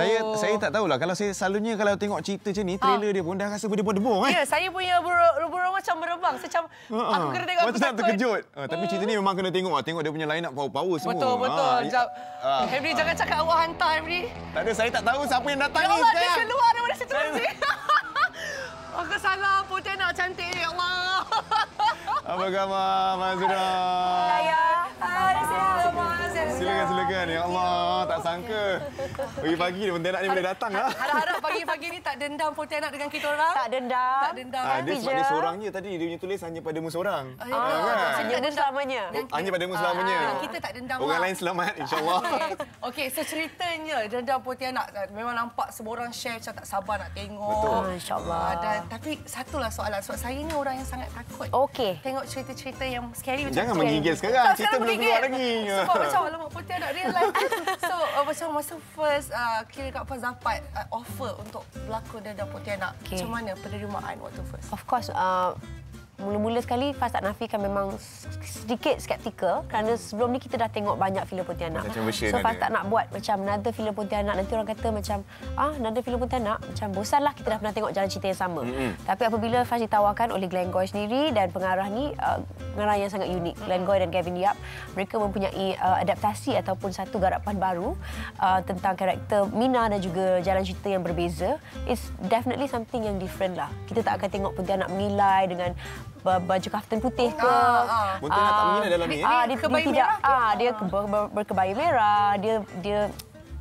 S1: Saya saya tak tahulah kalau saya selalunya kalau tengok cerita macam ni, trailer dia pun dah rasa berdebar-debar eh.
S2: Ya, saya punya burung, burung macam berebang. Saya macam,
S1: Ha-ha.
S2: aku kena tengok, aku
S1: Macam nak
S2: takut.
S1: terkejut. Ha, tapi cerita ni memang kena tengok. Tengok dia punya line up power-power semua.
S2: Betul, betul.
S1: Ha,
S2: Jap.
S1: ha.
S2: Henry, jangan cakap awak hantar, Henry.
S1: Tak ada, saya tak tahu siapa yang datang
S2: Ya
S1: ni
S2: Allah, dia keluar daripada situ nanti. (laughs) Aku salah, Pontianak cantik ni, ya Allah.
S1: Apa khabar, Mazura?
S2: Hai, silakan.
S1: Silakan. Ya Allah, tak sangka? Pagi-pagi ni Pontianak ni boleh datang lah.
S2: Harap-harap pagi-pagi ni tak dendam Pontianak dengan kita orang.
S16: Tak dendam.
S2: Tak dendam.
S1: Ah, dia sebab dia seorang je tadi. Dia punya tulis hanya padamu seorang.
S2: Ah,
S1: Ah, kan?
S16: Senyum selamanya.
S1: Hanya padamu selamanya.
S2: Ah, kita tak dendam.
S1: Orang
S2: lah.
S1: lain selamat, insyaAllah. (laughs)
S2: Okey, okay, so ceritanya dendam Pontianak kan, memang nampak semua orang share macam tak sabar nak tengok.
S1: Betul.
S16: Ah, InsyaAllah.
S2: Ah, dan tapi satulah soalan sebab saya ni orang yang sangat takut.
S16: Okey.
S2: Tengok cerita-cerita yang scary macam
S1: Jangan menggigil sekarang. Cerita belum keluar lagi.
S2: Sebab macam alamak Pontianak real life. so uh, macam masa first uh, kira kat first dapat uh, offer untuk berlakon dendam Pontianak.
S16: Okey.
S2: Macam mana penerimaan waktu first?
S16: Of course, uh, mula-mula sekali Faz tak nafikan memang sedikit skeptikal kerana sebelum ni kita dah tengok banyak filem Pontianak. So
S1: ada.
S16: tak nak buat macam another filem Pontianak. Nanti orang kata macam, ah another filem Pontianak. Macam bosanlah kita dah pernah tengok jalan cerita yang sama.
S1: Mm-mm.
S16: Tapi apabila Faz ditawarkan oleh Glenn Goy sendiri dan pengarah ni, uh, pengarah yang sangat unik, Glenn Goy dan Gavin Yap, mereka mempunyai uh, adaptasi ataupun satu garapan baru uh, tentang karakter Mina dan juga jalan cerita yang berbeza. It's definitely something yang different lah. Kita tak akan tengok Pontianak mengilai dengan baju kaftan putih ke.
S2: Ah, ah.
S1: Pontianak tak
S16: Ah,
S1: dalam ni?
S16: Ah, dia,
S2: Kebaya
S16: dia tidak.
S2: merah?
S16: Ah, dia ke- ber, ber, berkebaya merah. Dia dia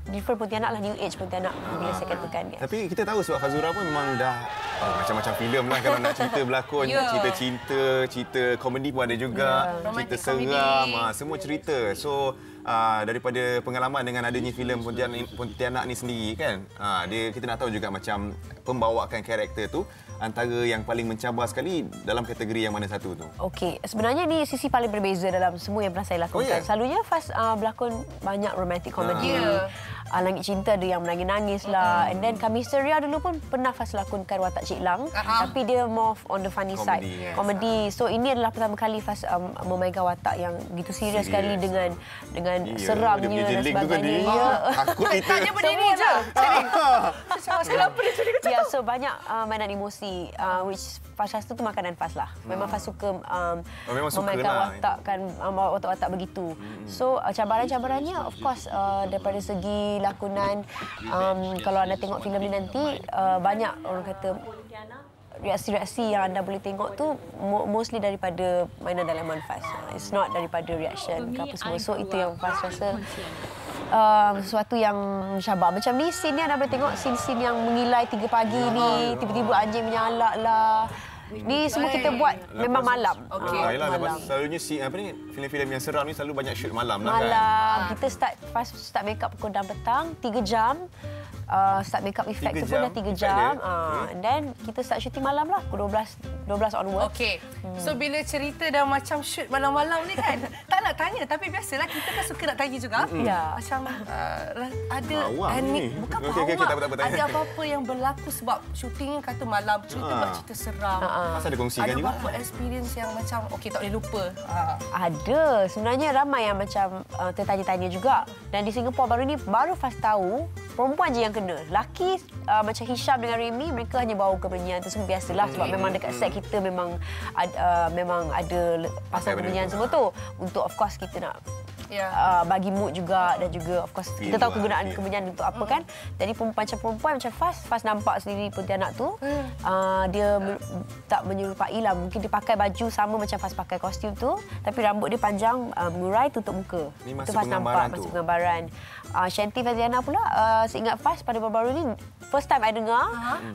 S16: different Pontianak lah, new age Pontianak bila saya katakan. Yes.
S1: Tapi kita tahu sebab Fazura pun memang dah oh, macam-macam filem lah kalau nak cerita berlakon.
S2: Ya.
S1: Cerita cinta, cerita komedi pun ada juga.
S16: Ya.
S1: Cerita
S2: Romantic
S1: seram, ah, semua cerita. So uh, daripada pengalaman dengan adanya filem Pontianak, Pontianak ni sendiri kan. Uh, dia kita nak tahu juga macam pembawaan karakter tu antara yang paling mencabar sekali dalam kategori yang mana satu tu.
S16: Okey, sebenarnya ni sisi paling berbeza dalam semua yang pernah saya lakukan.
S1: Oh, ya?
S16: Selalunya Faz uh, berlakon banyak romantic comedy.
S2: Ya.
S16: Uh, Langit Cinta ada yang menangis-nangis lah. And then Kami Seria dulu pun pernah Faz lakonkan Watak Cik Lang.
S2: Aha.
S16: Tapi dia more on the funny
S1: Comedy,
S16: side.
S1: yes.
S16: Comedy. So ini adalah pertama kali Faz um, memainkan watak yang gitu serius sekali dengan dengan
S1: Ya,
S16: seramnya dan
S1: kan
S16: sebagainya. Ya.
S1: Takut (laughs) kita.
S2: Tak, dia berdiri je. kenapa dia jadi macam
S16: Ya, so banyak uh, mainan emosi uh, which Faz rasa tu makanan Faz lah. Memang Faz suka um,
S1: Oh, memang suka
S16: memainkan
S1: lah.
S16: watak kan um, watak-watak begitu. So uh, cabaran-cabarannya of course uh, daripada segi lakonan um, kalau anda tengok filem ni nanti uh, banyak orang kata reaksi-reaksi yang anda boleh tengok tu mo- mostly daripada mainan dalaman Faz. It's not daripada reaction ke apa semua. So itu yang Faz rasa um, sesuatu yang mencabar. Macam ni scene ni anda boleh tengok scene-scene yang mengilai tiga pagi ni, tiba-tiba anjing menyalak lah. Ni semua kita buat memang malam.
S2: Okey.
S1: Ah, yelah,
S16: malam.
S1: lepas selalunya si apa ni filem-filem yang seram ni selalu banyak shoot malam lah kan.
S16: Malam. Kita start fast start make up pukul 6 petang, 3 jam. Uh, start make up effect tu pun dah 3
S1: effect
S16: jam. Uh, and then kita start shooting malam lah pukul 12 12 onward.
S2: Okey. So bila cerita dah macam shoot malam-malam ni kan, (laughs) tak nak tanya tapi biasalah kita kan suka nak tanya juga.
S16: Ya.
S2: Macam uh, ada
S1: Bawang
S2: anik
S1: ni.
S2: bukan
S1: Okey,
S2: okay,
S1: okey, okey, tak apa, tak apa, tak
S2: Ada
S1: apa.
S2: apa-apa yang berlaku sebab syuting kata malam, cerita
S1: Ha.
S2: buat cerita seram.
S1: Masa ada kongsikan
S2: ada
S1: juga.
S2: apa experience yang macam okey tak boleh lupa. Ha.
S16: Ada. Sebenarnya ramai yang macam uh, tertanya-tanya juga. Dan di Singapura baru ni baru fast tahu perempuan je yang kena. Laki uh, macam Hisham dengan Remy mereka hanya bawa kemenyan tu semua biasalah sebab memang dekat set kita memang ad, uh, memang ada pasang
S1: benda
S16: kemenyan semua tu. Untuk of course kita nak
S2: Ya.
S16: uh, bagi mood juga dan juga of course
S1: Feel
S16: kita tahu
S1: lah,
S16: kegunaan kemenyan untuk apa kan. Jadi perempuan macam perempuan macam Fas, Fas nampak sendiri Pontianak tu. Uh, dia tak menyerupai lah. Mungkin dia pakai baju sama macam Fas pakai kostum tu. Tapi rambut dia panjang, uh, mengurai tutup muka.
S1: Masa
S16: Itu Fas
S1: penggambaran
S16: nampak
S1: tu.
S16: masa penggambaran. Uh, Shanti Faziana pula, uh, seingat Fas pada baru-baru ni, first time I dengar.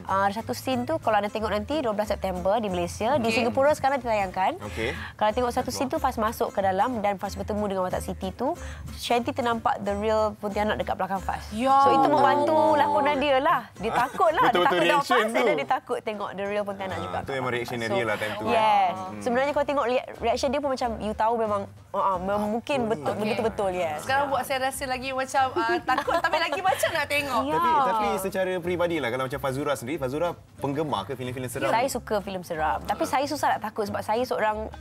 S16: Uh, ada satu scene tu, kalau anda tengok nanti 12 September di Malaysia. Di
S2: Okey.
S16: Singapura sekarang ditayangkan.
S1: Okey.
S16: Kalau tengok satu scene tu Fas masuk ke dalam dan Fas bertemu dengan watak Siti tu, Shanti ternampak the real Pontianak dekat belakang Fas.
S2: Ya
S16: So itu membantu lakonan dia lah. Dia takut lah. dia
S1: Betul-betul
S16: takut tengok
S1: reaction
S16: Fas
S1: tu.
S16: dan dia takut tengok the real Pontianak juga.
S1: tu memang reaction dia real lah time tu, eh.
S16: Yes. Sebenarnya kalau tengok rea- reaction dia pun macam you tahu memang uh, mungkin betul tu betul yes.
S2: Sekarang buat saya rasa lagi macam uh, (laughs) takut tapi lagi macam nak tengok.
S16: Ya.
S1: Tapi tapi secara peribadi lah kalau macam Fazura sendiri, Fazura penggemar ke filem-filem seram?
S16: Saya suka filem seram. Tapi saya susah nak takut sebab saya seorang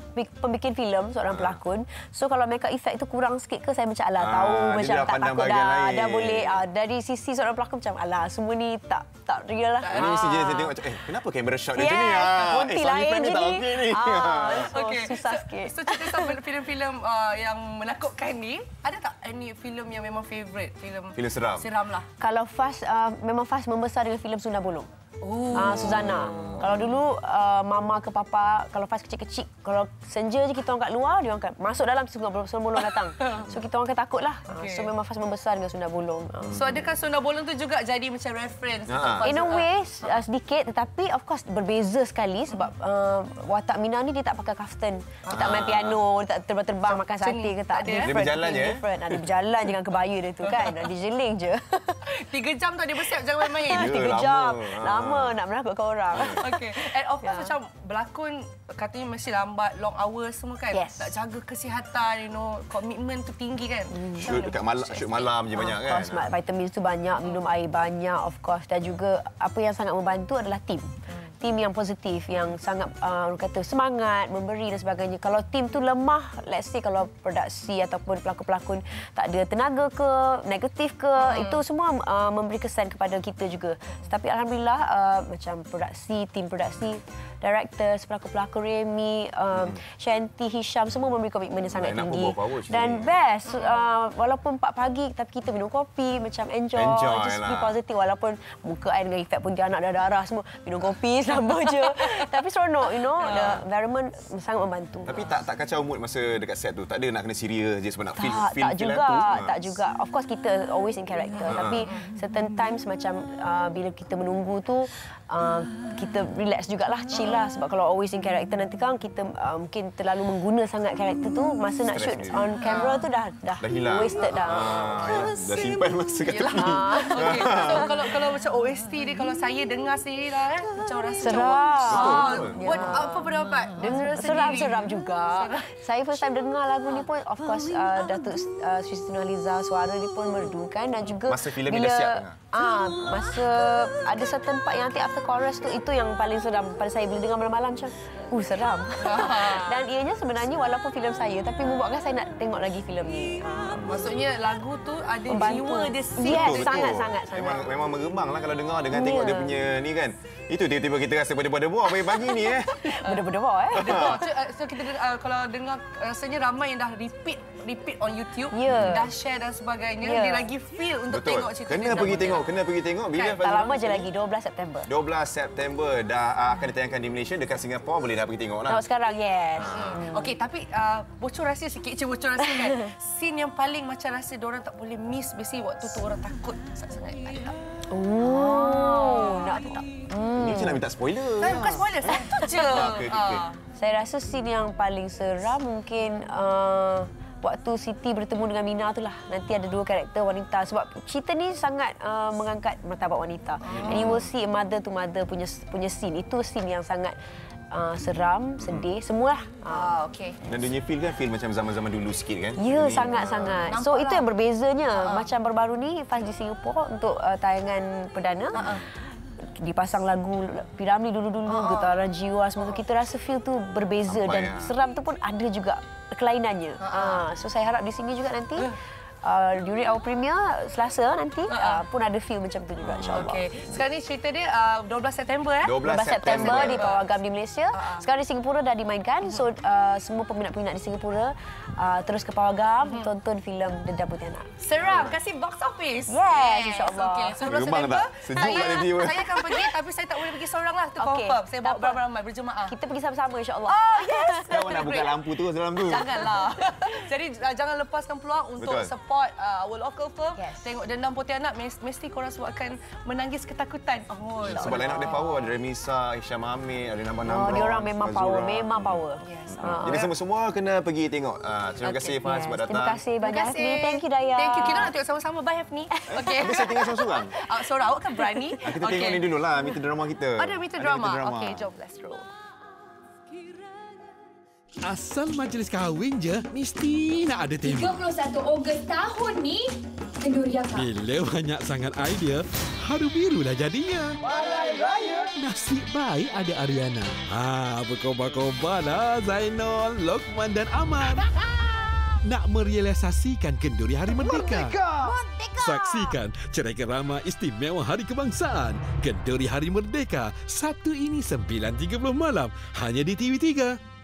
S16: pembikin filem, seorang pelakon. So kalau makeup effect tu kurang sikit ke saya macam alah
S1: Ah,
S16: tahu
S1: dia
S16: macam
S1: dah
S16: tak takut dah.
S1: lain.
S16: Dah boleh ah, dari sisi seorang pelakon macam alah semua ni tak tak real lah.
S1: Ini mesti jenis saya tengok macam, eh kenapa kamera shot dia
S16: Yes,
S1: macam ni? Ah,
S16: konti
S1: eh,
S16: lain je
S1: dia tak
S16: ni.
S1: okey ni.
S16: Ah, (laughs) so
S2: Okey.
S16: susah
S2: So-
S16: sikit.
S2: So cerita pasal filem-filem uh, yang menakutkan ni, ada tak any filem yang memang favourite? Filem
S1: Filem seram.
S2: Seram lah.
S16: Kalau Fas uh, memang Fas membesar dengan filem Sunda Bolong.
S2: Oh.
S16: Ah, Suzana. Kalau dulu uh, mama ke papa kalau Faz kecil-kecil, kalau senja je kita orang kat luar, dia orang akan masuk dalam Sunda Sunda Bolong datang. So kita orang akan takutlah. Ah,
S2: Okey.
S16: So memang Faz membesar dengan Sunda Bolong. Ah.
S2: So adakah Sunda Bolong tu juga jadi macam reference untuk
S16: In a way uh, sedikit tetapi of course berbeza sekali sebab uh, watak Mina ni dia tak pakai kaftan. Dia tak main
S2: Ah.
S16: piano, dia tak terbang-terbang makan
S2: Macam
S16: sate ke tak.
S2: ada,
S1: Dia berjalan je, eh?
S16: different. Ah, Dia berjalan dengan kebaya dia tu kan. Dia jeling je. (laughs)
S2: Tiga jam tu dia bersiap jangan main-main. (laughs)
S16: Tiga
S1: lama.
S16: jam.
S1: Ah.
S16: Lama nak menakutkan orang.
S2: Okay. And of course (laughs) macam berlakon katanya mesti lambat, long hours semua kan.
S16: Yes.
S2: Nak jaga kesihatan, you know, komitmen tu tinggi kan.
S1: Shoot dekat malam, shoot malam je banyak
S16: Of
S1: kan.
S16: course, mak- vitamin tu banyak, minum air banyak of course dan juga apa yang sangat membantu adalah tim. Tim yang positif, yang sangat uh, orang kata semangat, memberi dan sebagainya. Kalau tim tu lemah, let's say kalau produksi ataupun pelakon-pelakon tak ada tenaga ke, negatif ke, itu semua uh, memberi kesan kepada kita juga. Tapi alhamdulillah uh, macam produksi, tim produksi, director, pelakon-pelakon Remy, um, Shanti, Hisham semua memberi komitmen yang sangat
S1: pun
S16: tinggi.
S1: power.
S16: Dan best uh, walaupun 4 pagi tapi kita minum kopi macam enjoy,
S1: Enjoy
S16: just be
S1: lah.
S16: positive walaupun muka I dengan efek pun dia anak darah semua minum kopi (laughs) sama je tapi seronok you know the environment sangat membantu
S1: Tapi tak tak kacau mood masa dekat set tu. Tak ada nak kena serius je sebab nak feel
S16: tak,
S1: feel
S16: tak juga,
S1: tu. Ha.
S16: tak juga. Of course kita always in character.
S1: Ha.
S16: Tapi certain times macam uh, bila kita menunggu tu, uh, kita relax jugalah, chill lah. Sebab kalau always in character nanti kan kita uh, mungkin terlalu mengguna sangat karakter tu, masa nak
S1: Stress
S16: shoot
S1: sendiri.
S16: on camera tu dah dah,
S1: Dah hilang.
S16: wasted dah.
S1: Ah, ya. Dah simpan masa kat tepi. (laughs)
S2: Okay. So kalau kalau macam OST ni kalau saya dengar sendiri lah kan macam rasa
S16: Seram.
S2: macam,
S1: Betul,
S2: ah. What apa pendapat?
S16: Dengar
S2: Rasa
S16: seram-seram
S2: sendiri.
S16: juga. (laughs) Saya first time dengar lagu ni pun of course uh, Datuk uh, Sri Siti Nurhaliza suara dia pun merdu kan dan juga
S1: Masa filem ni dah siap dengar?
S16: Ah, masa ada certain part yang nanti after chorus tu itu yang paling seram pada saya bila dengar malam-malam macam uh seram. (laughs) dan ianya sebenarnya walaupun filem saya tapi membuatkan saya nak tengok lagi filem ni.
S2: Maksudnya lagu tu ada
S16: Membantu.
S2: jiwa dia sing.
S16: Yes,
S1: Betul,
S16: sangat,
S1: betul.
S16: sangat, sangat.
S1: Memang, memang meremang lah kalau dengar dengan
S16: Ya.
S1: tengok dia punya ni kan. Itu tiba-tiba kita rasa pada-pada buah pagi-pagi ni eh. (laughs)
S16: Benda-benda eh.
S2: Betul. (laughs) So, uh, so kita uh, kalau dengar rasanya ramai yang dah repeat repeat on YouTube,
S16: Ya.
S2: dah share dan sebagainya,
S16: Ya.
S2: dia lagi feel untuk
S1: Betul.
S2: tengok cerita
S1: Kena pergi tengok, kena pergi tengok. Bila
S16: Kan, tak lama je lagi 12 September.
S1: 12 September dah uh, akan ditayangkan di Malaysia dekat Singapura boleh dah pergi tengok lah.
S16: Tengok sekarang, yes.
S2: Hmm. Okey, tapi uh, bocor rahsia sikit je bocor rahsia kan. (laughs) Scene yang paling macam rasa orang tak boleh miss besi waktu tu orang takut sangat-sangat. Tak?
S16: Oh, nak tak?
S1: Ni macam nak minta spoiler.
S2: Saya bukan spoiler, satu (laughs) je.
S1: Okey, okey.
S2: Ah.
S16: Saya rasa scene yang paling seram mungkin uh, waktu Siti bertemu dengan Mina tu lah. Nanti ada dua karakter wanita. Sebab cerita ni sangat uh, mengangkat martabat wanita. And you will see a mother to mother punya punya scene. Itu scene yang sangat uh, seram, sedih, semua lah. Uh,
S2: Ah, okey.
S1: Dan dunia feel kan feel macam zaman-zaman dulu sikit kan.
S16: Ya, sangat-sangat.
S2: Nampak
S16: So,
S2: lah.
S16: itu yang berbezanya. Macam baru-baru ni, Faz di Singapura untuk uh, tayangan perdana. Dipasang lagu Piramli dulu-dulu, Getaran Jiwa semua tu. Kita rasa feel tu berbeza.
S1: Sampai,
S16: dan
S1: ya.
S16: seram tu pun ada juga kelainannya. Ah, so, saya harap di sini juga nanti... Uh, during our premiere Selasa nanti uh, pun ada feel macam tu juga insyaAllah.
S2: Okey. Sekarang ni cerita dia uh, 12 September eh.
S1: 12
S16: 12 September
S1: September.
S16: di Pawagam di Malaysia. Sekarang di Singapura dah dimainkan. So uh, semua peminat-peminat di Singapura uh, terus ke Pawagam tonton filem Dendam Putih Anak.
S2: Seram kasih box office.
S16: Yes, insyaAllah.
S2: Okey, so 12
S1: Memang
S2: September.
S1: tak? Sejuk
S2: saya,
S1: nanti
S2: saya akan pergi tapi saya tak boleh pergi seorang lah tu
S16: Okey,
S2: confirm. Saya bawa beramai-ramai berjemaah.
S16: Kita pergi sama-sama insyaAllah.
S2: Oh, yes.
S1: Jangan nak buka lampu terus dalam tu.
S2: Janganlah. (laughs) Jadi uh, jangan lepaskan peluang untuk
S1: Betul.
S2: Support uh, our local film.
S16: Yes.
S2: Tengok Dendam Putih Anak mes- mesti korang semua akan menangis ketakutan. Oh,
S1: Sebab line up dia power. Ada Remisa, Hisham Hamid, ada Nambah Nambah.
S16: Oh, dia orang memang power, memang power.
S2: Yes.
S16: Ah,
S1: Jadi semua-semua kena pergi tengok. Ah, terima kasih Faz
S16: yes.
S1: sebab datang.
S16: Terima kasih
S2: Terima
S16: banyak
S2: kasih.
S16: Hafni. Thank you Daya.
S2: Thank you. Kita nak tengok sama-sama. Bye Hafni. (laughs) Okey.
S1: Habis saya tinggal seorang-seorang. (laughs)
S2: Uh, Seorang awak kan berani.
S1: Ah, kita tengok ni dululah, mita drama kita.
S2: Ada mita drama. Okey, jom let's roll.
S17: Asal majlis kahwin je, mesti nak ada tema.
S3: 31 Ogos tahun ni, kenduriakan.
S17: Bila banyak sangat idea, haru birulah jadinya.
S15: Balai Raya.
S17: Nasib baik ada Ariana. Ha, berkobar-kobar lah Zainal, Lokman dan Aman. (laughs) Nak merealisasikan kenduri Hari Merdeka.
S15: Merdeka!
S17: Saksikan cerai kerama istimewa Hari Kebangsaan. Kenduri Hari Merdeka. Satu ini 9.30 malam. Hanya di TV3.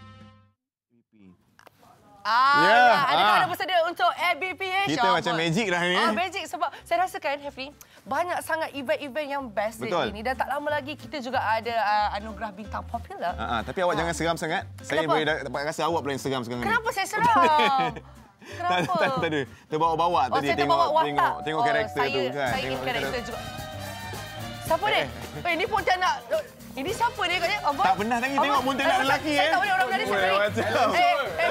S2: Ah,
S1: Ya,
S2: yeah, adakah
S1: ah.
S2: ada bersedia untuk ABPH?
S1: Kita macam magic dah ni.
S2: Ah, magic sebab saya rasakan, Hefri, banyak sangat event-event yang best
S1: Betul.
S2: ini dan tak lama lagi kita juga ada uh, anugerah bintang popular.
S1: Ha, ha, tapi awak jangan seram sangat. Saya
S2: Kenapa?
S1: boleh da- dapat rasa awak pula yang seram sekarang ni.
S2: Kenapa saya (laughs) seram?
S1: Tak, tak, tak, tak ada. Terbawa-bawa
S2: Oh,
S1: tadi
S2: saya
S1: tengok
S2: terbawa watak.
S1: tengok tengok
S2: Oh,
S1: karakter
S2: saya,
S1: tu kan.
S2: Saya
S1: Tengok
S2: in karakter juga. Siapa ni? Eh, ini Pontianak. Ini siapa ni katanya? Abang?
S1: Tak pernah lagi tengok Pontianak
S2: Eh,
S1: lelaki,
S2: Saya
S1: eh.
S2: tak boleh orang Melayu
S1: macam.
S2: Eh, eh.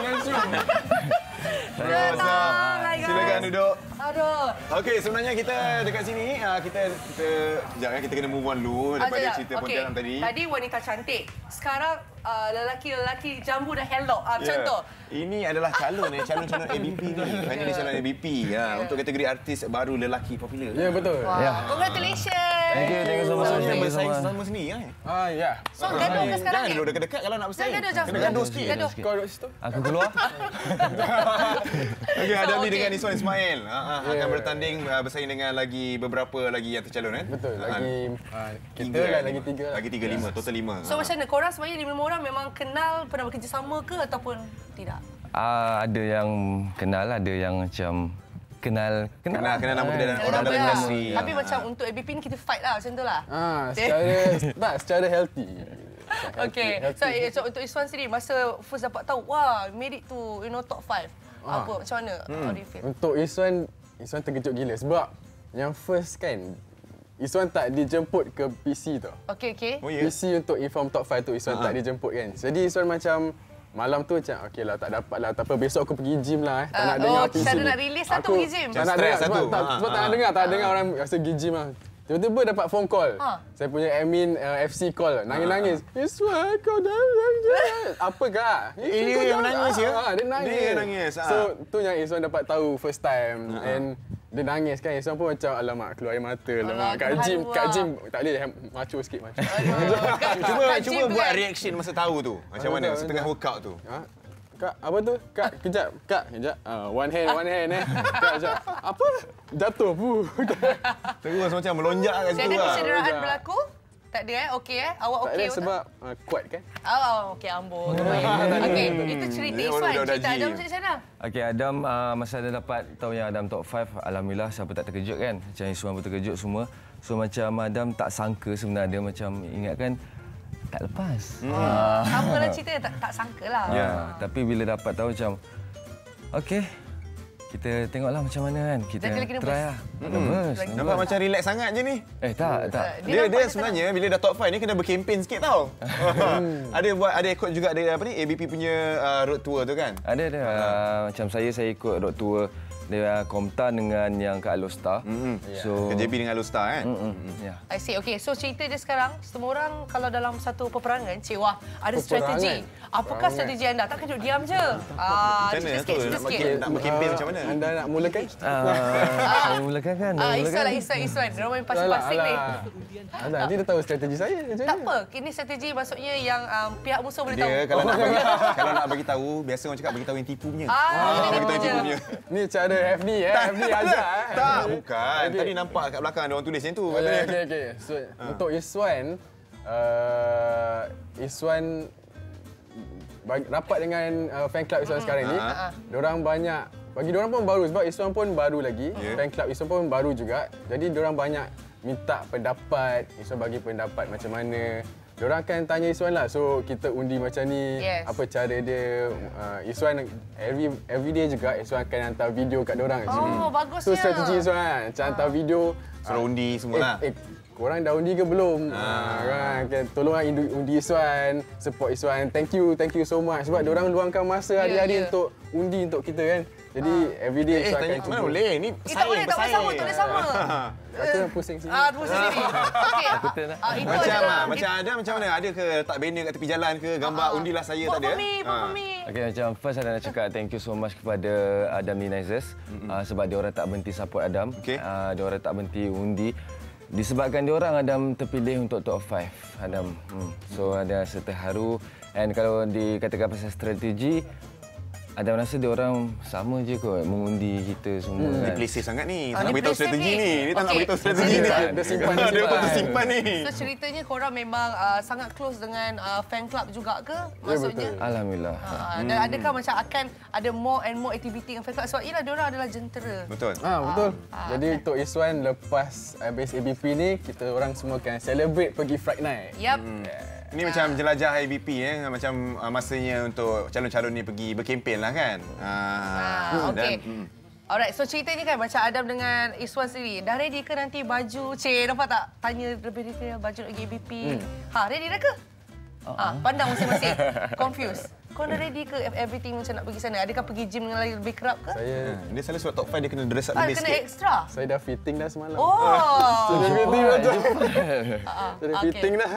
S2: Hai, guys.
S1: Silakan duduk.
S2: Aduh.
S1: Okey, sebenarnya kita dekat sini ah, kita kita sekejap ya kita kena move on dulu daripada cerita
S2: sekejap.
S1: Pontianak tadi.
S2: Tadi wanita cantik. Sekarang uh, lelaki-lelaki jambu dah hello. Uh, Macam
S1: Ya.
S2: tu.
S1: Ini adalah calon eh, calon-calon ABP ni. Ini (laughs) dia calon ABP ya, untuk kategori artis baru lelaki popular.
S18: Ya, betul.
S2: Wow.
S18: Ya.
S2: Congratulations.
S18: Thank you, thank you so much.
S1: So, kita
S18: you so
S1: bersaing
S18: much.
S1: sesama sendiri ya.
S18: Ah, ya.
S2: So, gaduh ke sekarang
S1: Jangan
S2: ni?
S1: duduk dekat-dekat kalau nak bersaing.
S2: Jangan gaduh.
S1: Kena gaduh sikit.
S2: Gaduh.
S18: Kau duduk situ.
S1: Aku keluar. (laughs) Okey, ada
S2: So,
S1: ni dengan Iswan Ismail. Ha, ha, akan
S18: Yeah.
S1: bertanding uh, bersaing dengan lagi beberapa lagi yang tercalon eh.
S18: Betul,
S1: Ha,
S18: lagi kita
S1: eh?
S18: lagi tiga.
S1: Lagi tiga, lima, total lima.
S2: So macam mana? Korang sebenarnya lima orang memang kenal, pernah bekerjasama ke ataupun tidak?
S19: Uh, ada yang kenal, ada yang macam kenal kenal,
S1: Kenal- kenal nama
S2: Kenal
S1: orang dalam
S2: lah.
S1: industri.
S2: Tapi macam untuk ABP ni kita fight lah macam tu lah.
S18: Ah, secara tak secara healthy. (laughs)
S2: Okay. So, eh, so untuk Iswan sendiri, masa first dapat tahu, wah, made it to, you know, top 5.
S18: Ah.
S2: Apa, macam mana?
S18: Hmm.
S2: How do you feel?
S18: Untuk Iswan, Iswan terkejut gila sebab yang first kan Iswan tak dijemput ke PC tu.
S2: Okay, okay.
S1: Oh,
S18: PC untuk inform top 5 tu Iswan
S1: Ha.
S18: tak dijemput kan. Jadi Iswan macam malam tu macam okey lah tak dapat lah tak apa besok aku pergi gym lah eh. Tak
S2: Ah,
S18: nak
S2: oh,
S18: dengar PC. ni.
S2: nak release lah tu
S18: Aku
S2: pergi gym.
S18: Tak nak dengar
S1: stress
S18: sebab,
S1: lah
S18: tak,
S1: Ha,
S18: sebab tak
S1: ha.
S18: nak dengar, tak nak dengar orang rasa pergi gym lah. Tiba-tiba dapat phone call.
S2: Ha.
S18: Saya punya admin uh, FC call nangis-nangis. Iswan kau dah apa kak?
S1: Ini
S18: Kau
S1: yang menangis ya?
S18: Ah, dia nangis.
S1: Dia nangis, ah.
S18: So tu yang Iswan dapat tahu first time
S1: Ha.
S18: and dia nangis kan Iswan pun macam alamak keluar air mata alamak kat gym kat
S2: lah.
S18: gym tak boleh macho sikit macho.
S1: Cuba
S2: Kat (laughs)
S1: cuba buat
S2: kan?
S1: reaction masa tahu tu. Macam mana setengah workout tu.
S18: Ha? Kak, apa tu? Kak, kejap. Kak, kejap. Uh, one hand, one hand eh. Kak, kejap. Apa? Jatuh.
S1: Terus macam melonjak kat situ
S2: Ada
S1: lah.
S2: kecederaan berlaku? Tak ada eh? Okey eh? Awak
S18: tak
S2: okey?
S18: ada sebab uh, kuat kan?
S2: Oh, okey ambon. Okey, itu cerita
S1: Dia
S2: Iswan. Cerita. Adam macam mana?
S19: Okey Adam uh, masa dia dapat tahu yang Adam top 5 alhamdulillah siapa tak terkejut kan. Macam Iswan pun terkejut semua. So macam Adam tak sangka sebenarnya macam ingatkan tak lepas.
S2: Hmm. Sama lah cerita, tak, tak sangka lah.
S19: Ya, tapi bila dapat tahu macam okey kita tengoklah macam mana kan. Kita
S2: Jadi lagi nervous?
S19: try lah.
S1: Hmm.
S19: Nervous.
S1: Nampak macam relax sangat je ni.
S19: Eh tak, tak.
S2: Dia
S1: Dia dia
S2: dia
S1: sebenarnya bila dah top 5 ni kena berkempen sikit tau. (laughs) (laughs) ada buat ada ikut juga ada apa ni ABP punya uh, road tour tu kan.
S19: Ada ada. Uh, macam saya saya ikut road tour dia Komtan dengan yang ke Alostar.
S1: Hmm.
S19: So
S1: Ke JB dengan Alustar kan.
S19: Mm-mm. Ya.
S2: I see. Okay, so cerita dia sekarang, semua orang kalau dalam satu peperangan, cik, wah, ada
S18: Peperangan?
S2: strategi. Apakah
S18: Peperangan.
S2: strategi anda? Tak kejut diam je. Ah,
S1: Macam mana
S2: cerita
S1: tu
S2: sikit, cerita
S1: nak
S2: sikit.
S1: berkem- nak berkempen macam mana?
S18: Anda nak mulakan?
S19: Uh, saya mulakan kan?
S2: Ah,
S19: Mulakan.
S2: Iswan lah, Iswan, Iswan. Dia main pasing-pasing ni.
S18: Alah, dia dah tahu strategi saya. Macam
S2: Tak
S18: mana?
S2: apa, ini strategi maksudnya yang um, pihak musuh boleh tahu.
S1: Dia kalau nak bagi, (laughs) kalau nak bagi tahu, biasa orang cakap bagi tahu yang tipu punya.
S2: Ah,
S1: bagi tahu
S2: tipu
S1: yang tipu punya.
S18: Ni cara FD eh. FD ajar eh.
S1: Tak, bukan. Tadi nampak kat belakang ada orang tulis macam tu
S18: Okey, okey. So, untuk Iswan, uh, Iswan bagi, rapat dengan uh, fan club Iswan sekarang ni.
S1: Ha.
S18: Diorang banyak bagi diorang pun baru sebab Iswan pun baru lagi.
S1: Ya.
S18: Fan club Iswan pun baru juga. Jadi diorang banyak minta pendapat, Iswan bagi pendapat macam mana. Diorang akan tanya Iswan lah. So kita undi macam ni,
S2: Yes.
S18: apa cara dia. Uh, Iswan every every day juga Iswan akan hantar video kat diorang.
S2: Oh, bagusnya.
S18: So strategi Iswan kan, macam hantar video
S1: Suruh undi semua lah.
S18: Eh, eh, korang dah undi ke belum? Ah. kan, kan, tolonglah undi, undi Iswan, support Iswan. Thank you, thank you so much. Sebab diorang luangkan masa
S2: Ya,
S18: hari-hari
S2: ya.
S18: untuk undi untuk kita kan. Jadi everyday
S1: Eh,
S18: Iswan
S1: tanya
S18: akan
S1: mana
S18: cuba.
S1: boleh? Ni
S2: Eh, tak boleh, tak boleh sama, tak boleh sama. (laughs)
S18: Aku dah pusing sini.
S2: Ah, terus sendiri. (laughs) Okey. Ah, itu
S1: Macam ah, macam ada macam mana? Ada ke letak banner kat tepi jalan ke gambar undilah saya tak ada? Ah.
S2: me.
S19: Okay, macam first Adam nak cakap thank you so much kepada Adam Ninizers uh, sebab dia orang tak berhenti support Adam.
S1: Okey.
S19: Uh, dia orang tak berhenti undi. Disebabkan dia orang Adam terpilih untuk top 5 Adam. Hmm. So ada rasa terharu and kalau dikatakan pasal strategi Adam rasa dia orang sama je kot mengundi kita semua
S1: Hmm.
S19: kan.
S1: Dia play safe sangat ni.
S2: Ah,
S1: Tak nak
S2: dia
S1: beritahu strategi
S2: ni.
S1: ni. Dia tak nak beritahu strategi ni.
S19: Dia-
S18: dia simpan,
S1: Dia
S18: dia
S1: betul
S18: simpan.
S1: simpan ni.
S2: So ceritanya korang memang uh, sangat close dengan uh, fan club juga ke? Maksudnya?
S19: Alhamdulillah.
S2: Uh, dan adakah macam akan ada more and more activity dengan fan club? Sebab ialah diorang adalah jentera.
S1: Betul.
S18: Ah betul.
S2: Ah,
S18: Jadi untuk Iswan lepas habis ABP ni kita orang semua akan celebrate pergi Friday night.
S2: Yep.
S1: Ini macam jelajah IBP eh macam uh, masanya untuk calon-calon ni pergi berkempen lah kan. Ah,
S2: okey.
S1: hmm.
S2: Alright, so ceritanya kan macam Adam dengan Iswan sendiri. Dah ready ke nanti baju? Cik, nampak tak? Tanya lebih detail baju pergi ABP.
S19: Hmm.
S2: Ha, ready dah ke?
S19: Ah,
S2: Ha, pandang masing-masing. (laughs) Confused. Kau dah ready ke everything macam nak pergi sana? Adakah pergi gym dengan lagi lebih kerap ke?
S18: Saya
S1: Dia selalu sebab top 5 dia kena dress up
S2: Ah,
S1: lebih
S2: kena
S1: sikit.
S2: extra.
S18: saya dah fitting dah semalam.
S2: Oh. (laughs)
S18: Sudah fitting dah. (laughs)
S2: Ah,
S18: Sudah fitting dah.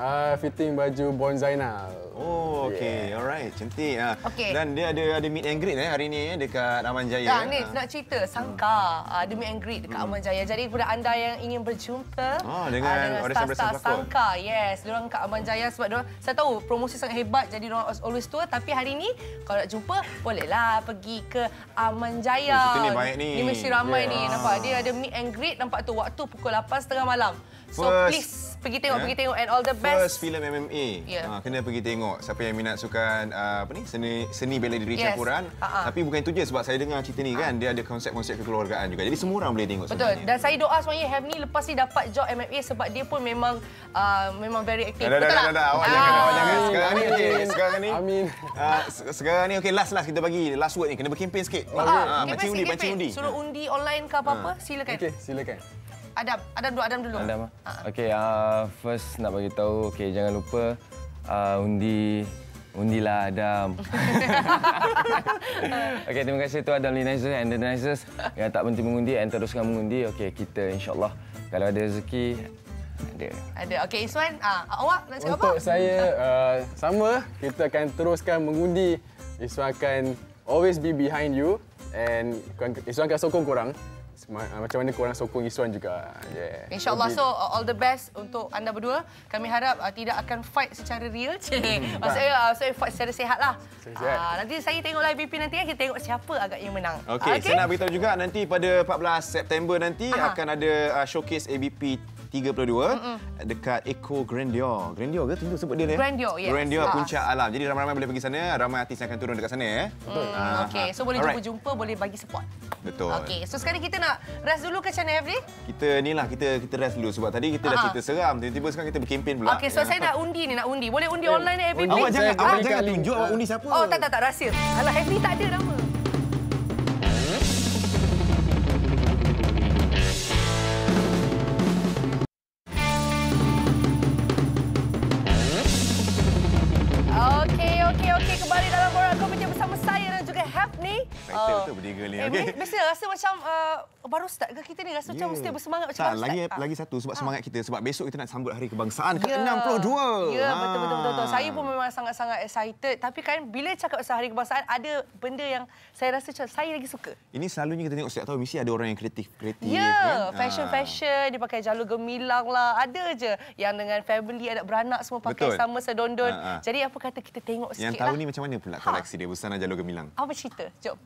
S18: Ah, fitting baju Bon Zainal.
S1: Oh, okey. Alright, cantik. Ah.
S2: Okey.
S1: Dan dia ada ada meet and greet eh hari ni eh dekat Aman Jaya.
S2: Dah,
S1: eh.
S2: ni nak cerita Sangka uh, The Meet and Greet dekat Aman Jaya. Jadi kepada anda yang ingin berjumpa
S1: Ah, dengan
S2: ah,
S1: audition-audition
S2: star-star. Sangka. Yes, diorang kat Aman Jaya sebab diorang saya tahu promosi sangat hebat jadi diorang always tour tapi hari ni kalau nak jumpa bolehlah pergi ke Aman Jaya.
S1: Oh, cerita ni baik ni.
S2: Ni mesti ramai
S1: Yeah.
S2: ni nampak dia ada meet and greet nampak tu waktu pukul 8.30 malam. So
S1: First-
S2: please pergi tengok
S1: Eh?
S2: pergi tengok and all the best.
S1: First filem MMA.
S2: Ya.
S1: Ha, kena pergi tengok. Siapa yang minat sukan uh, apa ni? Seni seni bela diri
S2: Yes.
S1: campuran.
S2: Ha-ha.
S1: Tapi bukan itu je sebab saya dengar cerita ni kan dia ada konsep-konsep kekeluargaan juga. Jadi semua orang boleh tengok
S2: Betul.
S1: sebenarnya.
S2: Dan saya doa sebenarnya Have ni lepas ni dapat job MMA sebab dia pun memang uh, memang very active.
S1: Dah, dah,
S2: Betul
S1: dah,
S2: tak?
S1: dah, dah. Awak
S2: Ah.
S1: jangan, awak jangan. Sekarang ni, okey.
S18: Amin.
S1: Sekarang ni.
S18: Amin.
S1: Uh, sekarang ni, okey, last, last. Kita bagi last word ni. Kena berkempen sikit.
S2: Ah,
S1: Ah,
S2: campaign
S1: pancing undi, pancing
S2: campaign.
S1: undi.
S2: Suruh undi online ke apa-apa, silakan.
S18: Okey, silakan.
S2: Adam, Adam dulu, Adam dulu.
S19: Adam ah. Okey, uh, first nak bagi tahu okey jangan lupa uh, undi undilah Adam. (laughs) Okey, terima kasih tu Adam Linizer and the Nicers yang tak berhenti mengundi and teruskan mengundi. Okey, kita insya-Allah kalau ada rezeki ada.
S2: Ada. Okey, Iswan, ah, awak nak cakap apa?
S18: Untuk saya uh, sama kita akan teruskan mengundi. Iswan akan always be behind you and Iswan akan sokong korang. Uh, Macam mana korang sokong Iswan juga. Yeah.
S2: InsyaAllah. So, uh, all the best untuk anda berdua. Kami harap uh, tidak akan fight secara real. (laughs) Cik. Maksudnya, uh, saya fight secara sihat lah.
S1: sihat.
S2: Ah, nanti saya tengok live BP nanti kan, kita tengok siapa agak yang menang.
S1: Okey, okay. saya nak beritahu juga nanti pada 14 September nanti
S2: Aha.
S1: akan ada uh, showcase ABP 32
S2: Mm-mm.
S1: dekat Eco Grandeur. Grandeur ke? Tentu sebut dia ni.
S2: Grandeur, yes.
S1: Grandeur
S2: Ah.
S1: Puncak Alam. Jadi ramai-ramai boleh pergi sana, ramai artis yang akan turun dekat sana eh.
S2: Hmm,
S1: Ah,
S2: Okey,
S1: ah.
S2: so boleh
S1: Alright.
S2: jumpa-jumpa, boleh bagi support.
S1: Betul.
S2: Okey, so sekarang kita nak rest dulu ke channel Every?
S1: Kita ni lah kita kita rest dulu sebab tadi kita dah
S2: Ah.
S1: cerita seram, tiba-tiba sekarang kita berkempen pula.
S2: Okey, so
S1: Ya.
S2: saya nak undi ni, nak undi. Boleh undi online ni Every?
S1: Awak jangan awak jangan tunjuk awak undi siapa.
S2: Oh, tak, tak, tak. Rahsia. Alah, Every tak ada nama. Eh, okay. Biasa rasa macam uh, baru start ke kita ni? Rasa macam mesti bersemangat macam
S1: Tak,
S2: baru
S1: lagi
S2: start. Ah.
S1: lagi satu sebab semangat kita sebab besok kita nak sambut Hari Kebangsaan
S2: Ya.
S1: ke-62.
S2: Ya, betul, betul, betul, betul.
S1: Ah.
S2: Saya pun memang sangat-sangat excited. Tapi kan bila cakap pasal Hari Kebangsaan, ada benda yang saya rasa macam saya lagi suka.
S1: Ini selalunya kita tengok setiap tahun mesti ada orang yang kreatif kreatif
S2: Ya,
S1: kan.
S2: fashion-fashion, dia pakai jalur gemilang lah. Ada je yang dengan family, anak beranak semua pakai
S1: Betul.
S2: sama sedondon.
S1: Ha, ha.
S2: Jadi apa kata kita tengok
S1: Yang
S2: sikit
S1: tahun
S2: lah.
S1: ni macam mana pula koleksi dia busana jalur gemilang?
S2: Apa cerita? Jom.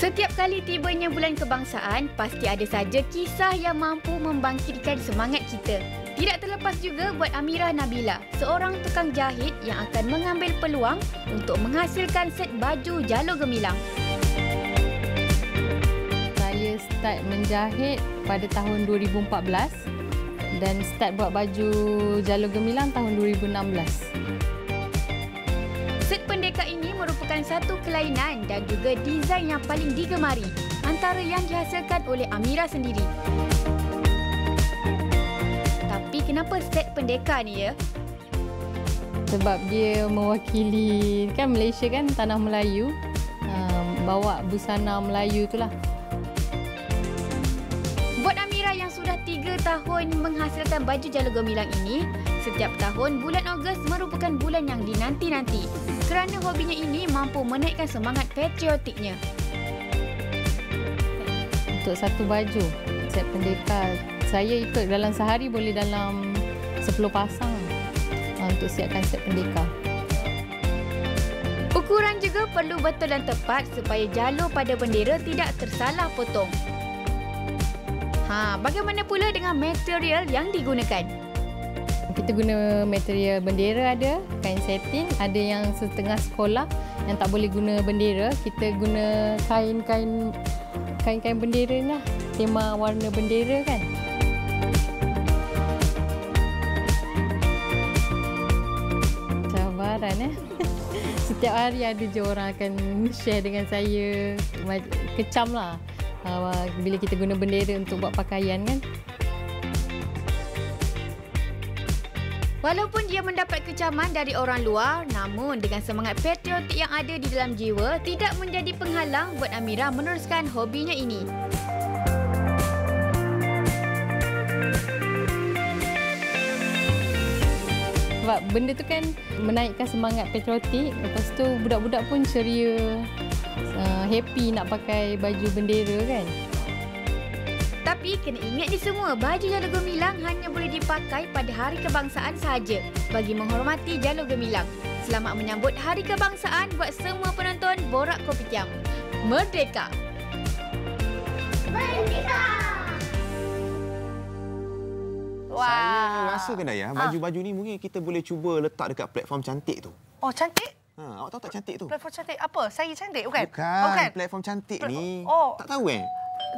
S3: Setiap kali tibanya bulan kebangsaan, pasti ada saja kisah yang mampu membangkitkan semangat kita. Tidak terlepas juga buat Amira Nabila, seorang tukang jahit yang akan mengambil peluang untuk menghasilkan set baju jalur gemilang.
S4: Saya start menjahit pada tahun 2014 dan start buat baju jalur gemilang tahun 2016.
S3: Set pendekar ini merupakan satu kelainan dan juga desain yang paling digemari antara yang dihasilkan oleh Amira sendiri. Tapi kenapa set pendekar ni ya?
S4: Sebab dia mewakili kan Malaysia kan tanah Melayu. Um, bawa busana Melayu itulah.
S3: Buat Amira yang sudah tiga tahun menghasilkan baju jalur gemilang ini, setiap tahun bulan Ogos merupakan bulan yang dinanti-nanti kerana hobinya ini mampu menaikkan semangat patriotiknya.
S4: Untuk satu baju set pendekar saya ikut dalam sehari boleh dalam 10 pasang.
S3: untuk siapkan set pendekar. Ukuran juga perlu betul dan tepat supaya jalur pada bendera tidak tersalah potong. Ha, bagaimana pula dengan material yang digunakan?
S4: Kita guna material bendera ada, kain satin, ada yang setengah sekolah yang tak boleh guna bendera, kita guna kain-kain kain-kain bendera ni lah, tema warna bendera kan. Cabaran eh. (laughs) Setiap hari ada je orang akan share dengan saya kecam lah uh, bila kita guna bendera untuk buat pakaian kan.
S3: Walaupun dia mendapat kecaman dari orang luar, namun dengan semangat patriotik yang ada di dalam jiwa tidak menjadi penghalang buat Amira meneruskan hobinya ini.
S4: Sebab benda tu kan menaikkan semangat patriotik. Lepas tu budak-budak pun ceria, uh, happy nak pakai baju bendera kan.
S3: Tapi kena ingat ni semua, baju jalur gemilang hanya boleh dipakai pada hari kebangsaan sahaja bagi menghormati jalur gemilang. Selamat menyambut Hari Kebangsaan buat semua penonton Borak Kopitiam. Merdeka!
S1: Saya rasa kan Dayah, baju-baju ni mungkin kita boleh cuba letak dekat platform cantik tu.
S2: Oh, cantik?
S1: Ha, awak tahu tak cantik tu?
S2: Platform cantik apa? Saya cantik bukan?
S1: Bukan,
S2: Oh, bukan.
S1: platform cantik ni.
S2: Oh.
S1: Tak tahu eh?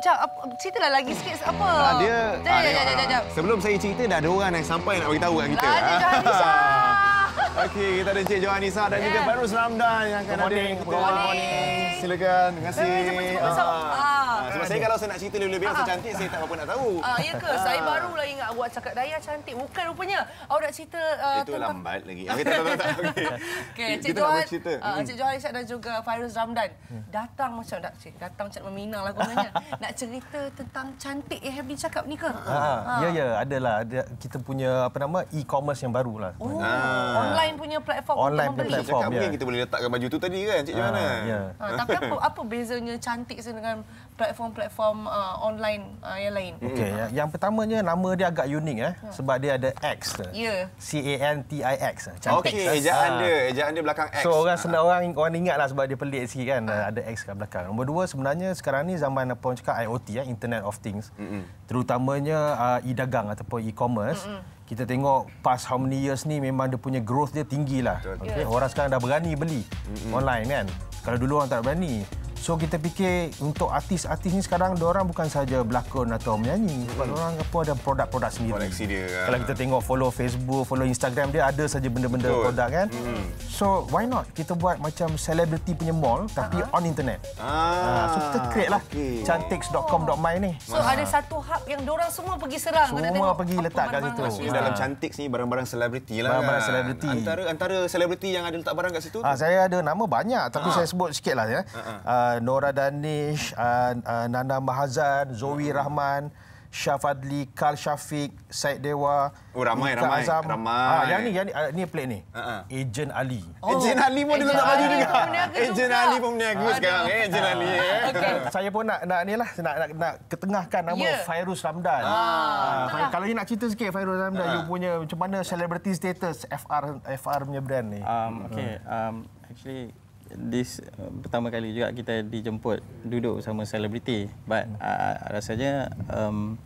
S2: Apa- ceritalah lagi sikit apa?
S1: Ah, dia
S2: Sekejap,
S1: ah,
S2: sekejap,
S1: tengok,
S2: sekejap,
S1: ah,
S2: sekejap.
S1: Sebelum saya cerita dah ada orang yang sampai nak bagi tahu kat kita.
S2: Lah, dia Johanisa. (laughs)
S1: Okey, kita ada Encik Johanisa dan juga
S2: Yeah.
S1: Fairuz Ramdan yang akan
S6: Good morning,
S1: ada.
S6: good morning.
S1: Silakan. Terima kasih.
S2: Masuk.
S1: Ah.
S2: Ah.
S1: Ah, Sebab saya kalau saya nak cerita lebih-lebih pasal
S2: Ah.
S1: cantik, saya tak apa nak tahu.
S2: Ah, ya ke? Saya barulah ingat awak cakap Daya cantik. Bukan rupanya. Awak nak cerita uh,
S1: Itu lambat lagi. Okey, tak, tak, tak. (laughs) Okey.
S2: Okey, Cik
S1: nak
S2: Johan,
S1: bercerita.
S2: uh,
S1: Hmm.
S2: Cik Johan Isyad dan juga Fairuz Ramdan datang macam tak cik, datang macam meminang lah kononnya. (laughs) nak cerita tentang cantik yang Habib cakap ni ke?
S20: Ha, ya ya adalah ada kita punya apa nama e-commerce yang baru lah.
S2: Oh,
S20: Ah.
S2: online punya platform
S20: Online
S2: untuk
S20: punya
S2: membeli.
S20: platform.
S1: Cakap mungkin
S20: ya.
S1: kita boleh letakkan baju tu tadi kan, Cik Johanna?
S20: Ah, ya.
S2: Ha, tapi apa apa bezanya cantik dengan platform-platform uh, online uh, yang lain?
S20: Okey, yang, yang pertamanya nama dia agak unik eh sebab dia ada X. tu.
S2: Ya.
S20: C A N T I X. Cantik.
S1: Okey, ejaan
S20: Ah.
S1: dia, ejaan dia belakang X.
S20: So orang senang orang orang ingat lah sebab dia pelik sikit kan ada X kat belakang. Nombor dua sebenarnya sekarang ni zaman apa orang cakap IoT ya, Internet of Things. Mm-hmm. Terutamanya uh, e-dagang ataupun e-commerce. Mm-hmm. Kita tengok past how many years ni memang dia punya growth dia tinggi lah. Okay. Orang sekarang dah berani beli mm-hmm. online kan. Kalau dulu orang tak berani. So kita fikir untuk artis-artis ni sekarang orang bukan saja berlakon atau menyanyi. Sebab mm. orang apa ada produk-produk sendiri.
S1: Koleksi dia.
S20: Kalau kita tengok follow Facebook, follow Instagram dia ada saja benda-benda
S1: Betul.
S20: produk kan.
S1: Mm.
S20: So why not kita buat macam celebrity punya mall tapi uh-huh. on internet.
S1: Ah,
S20: so kita create lah
S1: okey.
S20: cantiks.com.my ni.
S2: So ada satu hub yang orang semua pergi serang. Kena
S20: Semua pergi letak kat situ.
S1: Maksudnya dalam cantik ni barang-barang selebriti lah
S20: Barang-barang
S1: kan?
S20: selebriti.
S1: Antara antara selebriti yang ada letak barang kat situ
S20: Ah, saya ada nama banyak tapi
S1: Ah.
S20: saya sebut sikit lah ya. Uh, Nora Danish, uh, uh, Nana Mahazan, Zoe
S1: Hmm.
S20: Rahman, Syah Fadli, Karl Syafiq, Said Dewa.
S1: Oh, ramai,
S20: Nika
S1: ramai,
S20: Azam.
S1: ramai.
S20: Ah, yang ni, yang ni, uh, ni plate ni.
S1: Uh-uh.
S20: Ejen Ali.
S1: Oh. Ejen Ali pun dia letak baju juga. Ejen Ali pun berniaga sekarang. Eh, Ejen Ali. Eh. (laughs)
S20: Saya pun nak nak ni lah nak nak, nak ketengahkan nama
S1: Ya.
S20: Fairuz Ramdan.
S1: Ah,
S20: Ah, kalau you nak cerita sikit Fairuz Ramdan,
S1: Ah.
S20: you punya macam mana celebrity status FR FR punya brand ni.
S21: Um, okay, um, actually this uh, pertama kali juga kita dijemput duduk bersama selebriti. But uh, rasanya um,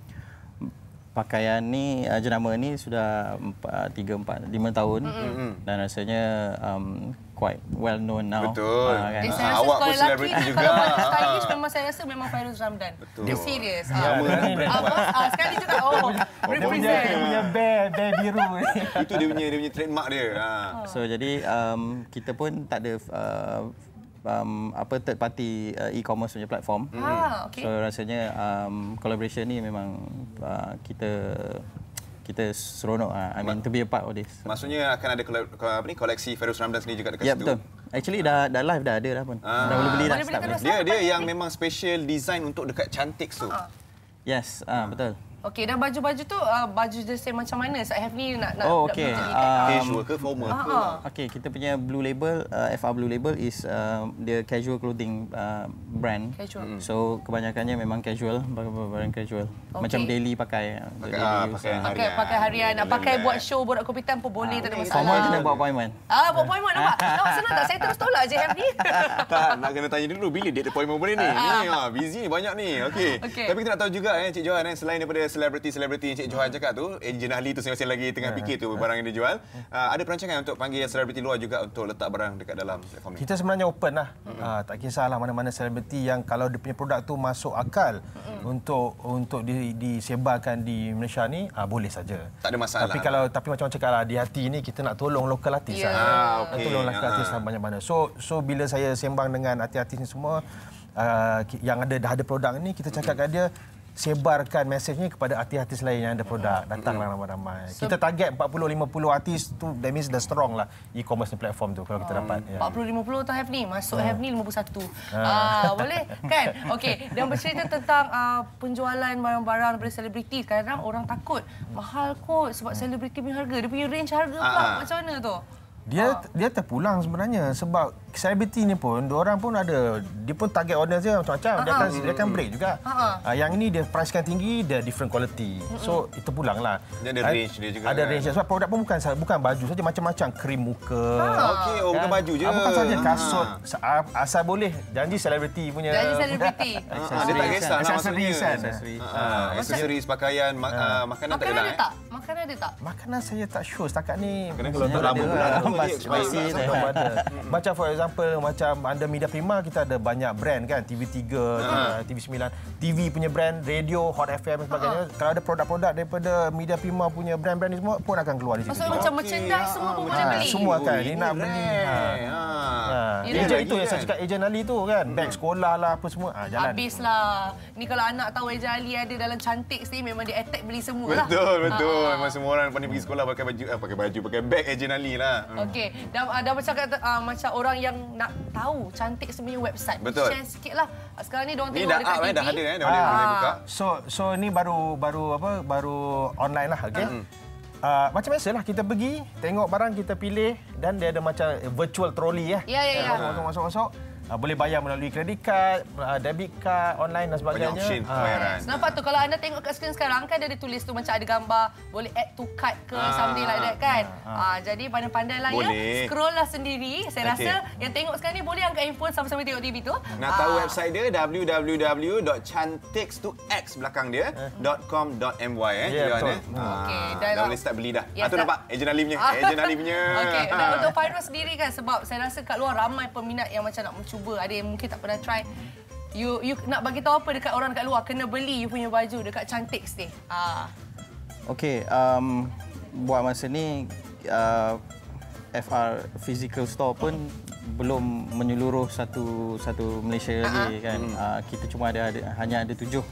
S21: pakaian ni uh, jenama ni sudah empat, tiga empat lima tahun
S1: Mm-mm.
S21: dan rasanya um, quite well known now.
S1: Betul.
S21: Ah, kan?
S2: Eh, saya rasa
S1: Awak pun selebriti juga.
S2: Kalau baju stylish memang saya rasa memang Fairuz Ramdan.
S1: Betul.
S2: Dia serius.
S1: Ya,
S2: Ah. Ah, bos, ah, sekali cakap oh,
S20: Dia punya,
S2: represent.
S20: dia punya bear, bear biru. (laughs)
S1: Itu dia punya dia punya trademark dia. Ha.
S21: So jadi um, kita pun tak ada uh, um, apa third party uh, e-commerce punya platform.
S2: Ah, okey.
S21: So rasanya um, collaboration ni memang uh, kita kita seronok uh, I mean to be a part of this.
S1: Maksudnya akan ada apa ni koleksi Fairuz Ramdan sendiri juga dekat
S21: Ya
S1: situ.
S21: betul. Actually dah dah live dah ada dah pun.
S1: Ah.
S21: Dah boleh beli dah.
S2: Boleh beli.
S1: Dia dia yang memang special design untuk dekat cantik tu.
S21: Yes, ah betul.
S2: Okey, dan baju-baju tu uh, baju jersey macam mana? Sat have ni nak nak
S21: Oh,
S2: nak
S21: okey. Um,
S1: Casual ke formal
S2: Ah,
S1: ke?
S2: ah.
S21: Okey, kita punya blue label, uh, FR Blue Label is uh, the casual clothing uh, brand.
S2: Casual. Mm.
S21: So kebanyakannya memang casual, barang-barang casual.
S2: Okey.
S21: Macam daily pakai.
S1: Pakai,
S21: daily
S1: ah,
S21: use,
S1: pakai
S21: ah.
S2: Pakai pakai harian, nak pakai buat show borak komputer pun boleh, tak ada masalah.
S21: Formal kena buat appointment.
S2: Ah, buat appointment nampak? (laughs) Nampak senang tak? Saya terus tolak je have (laughs) ni.
S1: tak, nak kena tanya dulu bila date appointment boleh ni. Ni ah, busy ni banyak ni. Okey.
S2: Okey.
S1: Tapi kita nak tahu juga eh Cik Johan eh selain daripada selebriti-selebriti yang Cik Johan cakap tu, ejen ahli tu masing-masing lagi tengah fikir tu barang yang dia jual. Ah, ada perancangan untuk panggil selebriti luar juga untuk letak barang dekat dalam platform ni.
S20: Kita sebenarnya open lah. Ah, tak kisahlah mana-mana selebriti yang kalau dia punya produk tu masuk akal untuk untuk di, disebarkan di Malaysia ni, ah, boleh saja.
S1: Tak ada masalah.
S20: Tapi kalau tapi macam cakap lah di hati ni kita nak tolong lokal artis
S1: Ya.
S20: lah.
S1: Ah,
S20: Nak
S1: okey.
S20: Tolong lokal artis lah banyak mana. So so bila saya sembang dengan artis-artis ni semua uh, yang ada dah ada produk ni kita cakap kat dia sebarkan mesejnya kepada artis-artis lain yang ada produk. Datanglah ramai-ramai. Kita target 40 50 artis tu that means dah strong lah e-commerce ni platform tu kalau kita dapat. Ya.
S2: 40-50 tu have ni. Masuk
S20: Ah.
S2: have ni 51.
S20: Ah.
S2: Ah, (laughs) boleh kan? Okey. Dan bercerita tentang uh, penjualan barang-barang daripada selebriti. Kadang orang takut. Mahal kot sebab selebriti punya harga. Dia punya range harga pula.
S20: Ah.
S2: Macam mana tu?
S20: Dia dia terpulang sebenarnya sebab selebriti ni pun dia orang pun ada dia pun target audience dia macam-macam dia akan dia akan break juga.
S2: Ha-ha.
S20: Uh, yang ini dia price kan tinggi dia different quality. So itu pulang lah.
S1: Dia ada range dia juga
S20: Ada
S1: kan?
S20: range sebab produk pun bukan bukan baju saja macam-macam krim muka.
S1: Ah. Okey, oh, bukan baju je.
S20: Ah, bukan saja kasut
S1: Ah.
S20: Ah, asal boleh janji selebriti punya.
S2: Janji selebriti. (laughs)
S1: Ah, dia tak kisah lah maksudnya.
S20: Aksesoris kan.
S1: Ah, aksesoris, pakaian, ma- ah, makanan tak
S2: Makanan
S1: ada
S2: ada
S1: eh?
S2: tak? Makanan ada tak?
S20: Makanan saya tak sure setakat ni.
S1: Kena kalau tak lama pula
S20: ada. Macam for example macam under Media Prima kita ada banyak brand kan TV3,
S1: Ha.
S20: TV9, TV punya brand, radio, Hot FM dan sebagainya. Kalau ada produk-produk daripada Media Prima punya brand-brand ni semua pun akan keluar di situ.
S2: Maksudnya macam merchandise semua pun boleh
S20: Ha,
S2: beli.
S20: semua kan
S1: Oh,
S20: dia
S1: ini
S20: nak beli. Ha.
S1: Ha.
S20: Ha. Ejen itu yang saya
S1: kan?
S20: cakap ejen Ali tu kan. Beg sekolah lah apa semua. Ha, jalan.
S2: Habislah. Ni kalau anak tahu Eja Ali ada dalam cantik ni memang dia attack beli semua lah.
S1: Betul, betul.
S2: Ah.
S1: Memang semua orang pandai pergi sekolah pakai baju, eh, pakai baju, pakai beg ejen Ali lah. Hmm.
S2: Okey, dan uh, dah macam kata uh, macam orang yang nak tahu cantik sebenarnya website.
S1: Betul.
S2: Share sikitlah. Uh, Sekarang ni dia orang
S1: Ni
S2: tengok
S1: dah
S2: dekat
S1: up,
S2: TV.
S1: eh, dah ada, eh, dah boleh- boleh buka.
S20: So so ni baru baru apa baru online lah okey. Uh, macam biasalah kita pergi tengok barang kita pilih dan dia ada macam virtual trolley ya.
S2: Ya, ya, ya.
S20: Masuk masuk masuk. Uh, boleh bayar melalui kredit card, uh, debit card, online dan sebagainya.
S1: option
S20: Ah.
S1: pembayaran.
S2: Nampak tu kalau anda tengok kat skrin sekarang kan dia ada tulis tu macam ada gambar boleh add to cart ke
S1: Ah,
S2: something like that kan.
S1: ah.
S2: Ah, jadi pandai-pandai lah
S1: Boleh.
S2: ya. Scroll lah sendiri. Saya
S1: Okey.
S2: rasa yang tengok sekarang ni boleh angkat handphone sama-sama tengok TV tu.
S1: Nak tahu
S2: Ah.
S1: website dia www.cantiks tu X belakang dia .com.my eh.
S20: Ya,
S1: Johan,
S20: betul.
S1: eh.
S20: Hmm.
S1: Ah,
S2: Okey,
S1: dah
S2: dah-
S1: boleh start beli dah.
S2: Ya,
S1: ah, tu nampak ejen Ali punya. Ejen (laughs) Ali punya.
S2: Okey, dan (laughs) untuk Fairuz sendiri kan sebab saya rasa kat luar ramai peminat yang macam nak mencuba. Ada yang mungkin tak pernah try. You you nak bagi tahu apa dekat orang dekat luar kena beli you punya baju dekat Cantik ni. Ah.
S21: Okey, um, buat masa ni uh, FR physical store pun belum menyeluruh satu satu Malaysia lagi kan. Uh, kita cuma ada, ada hanya ada tujuh.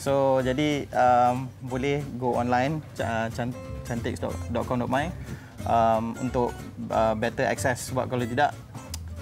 S21: So jadi um, boleh go online uh, can- cantik.com.my um, untuk uh, better access sebab kalau tidak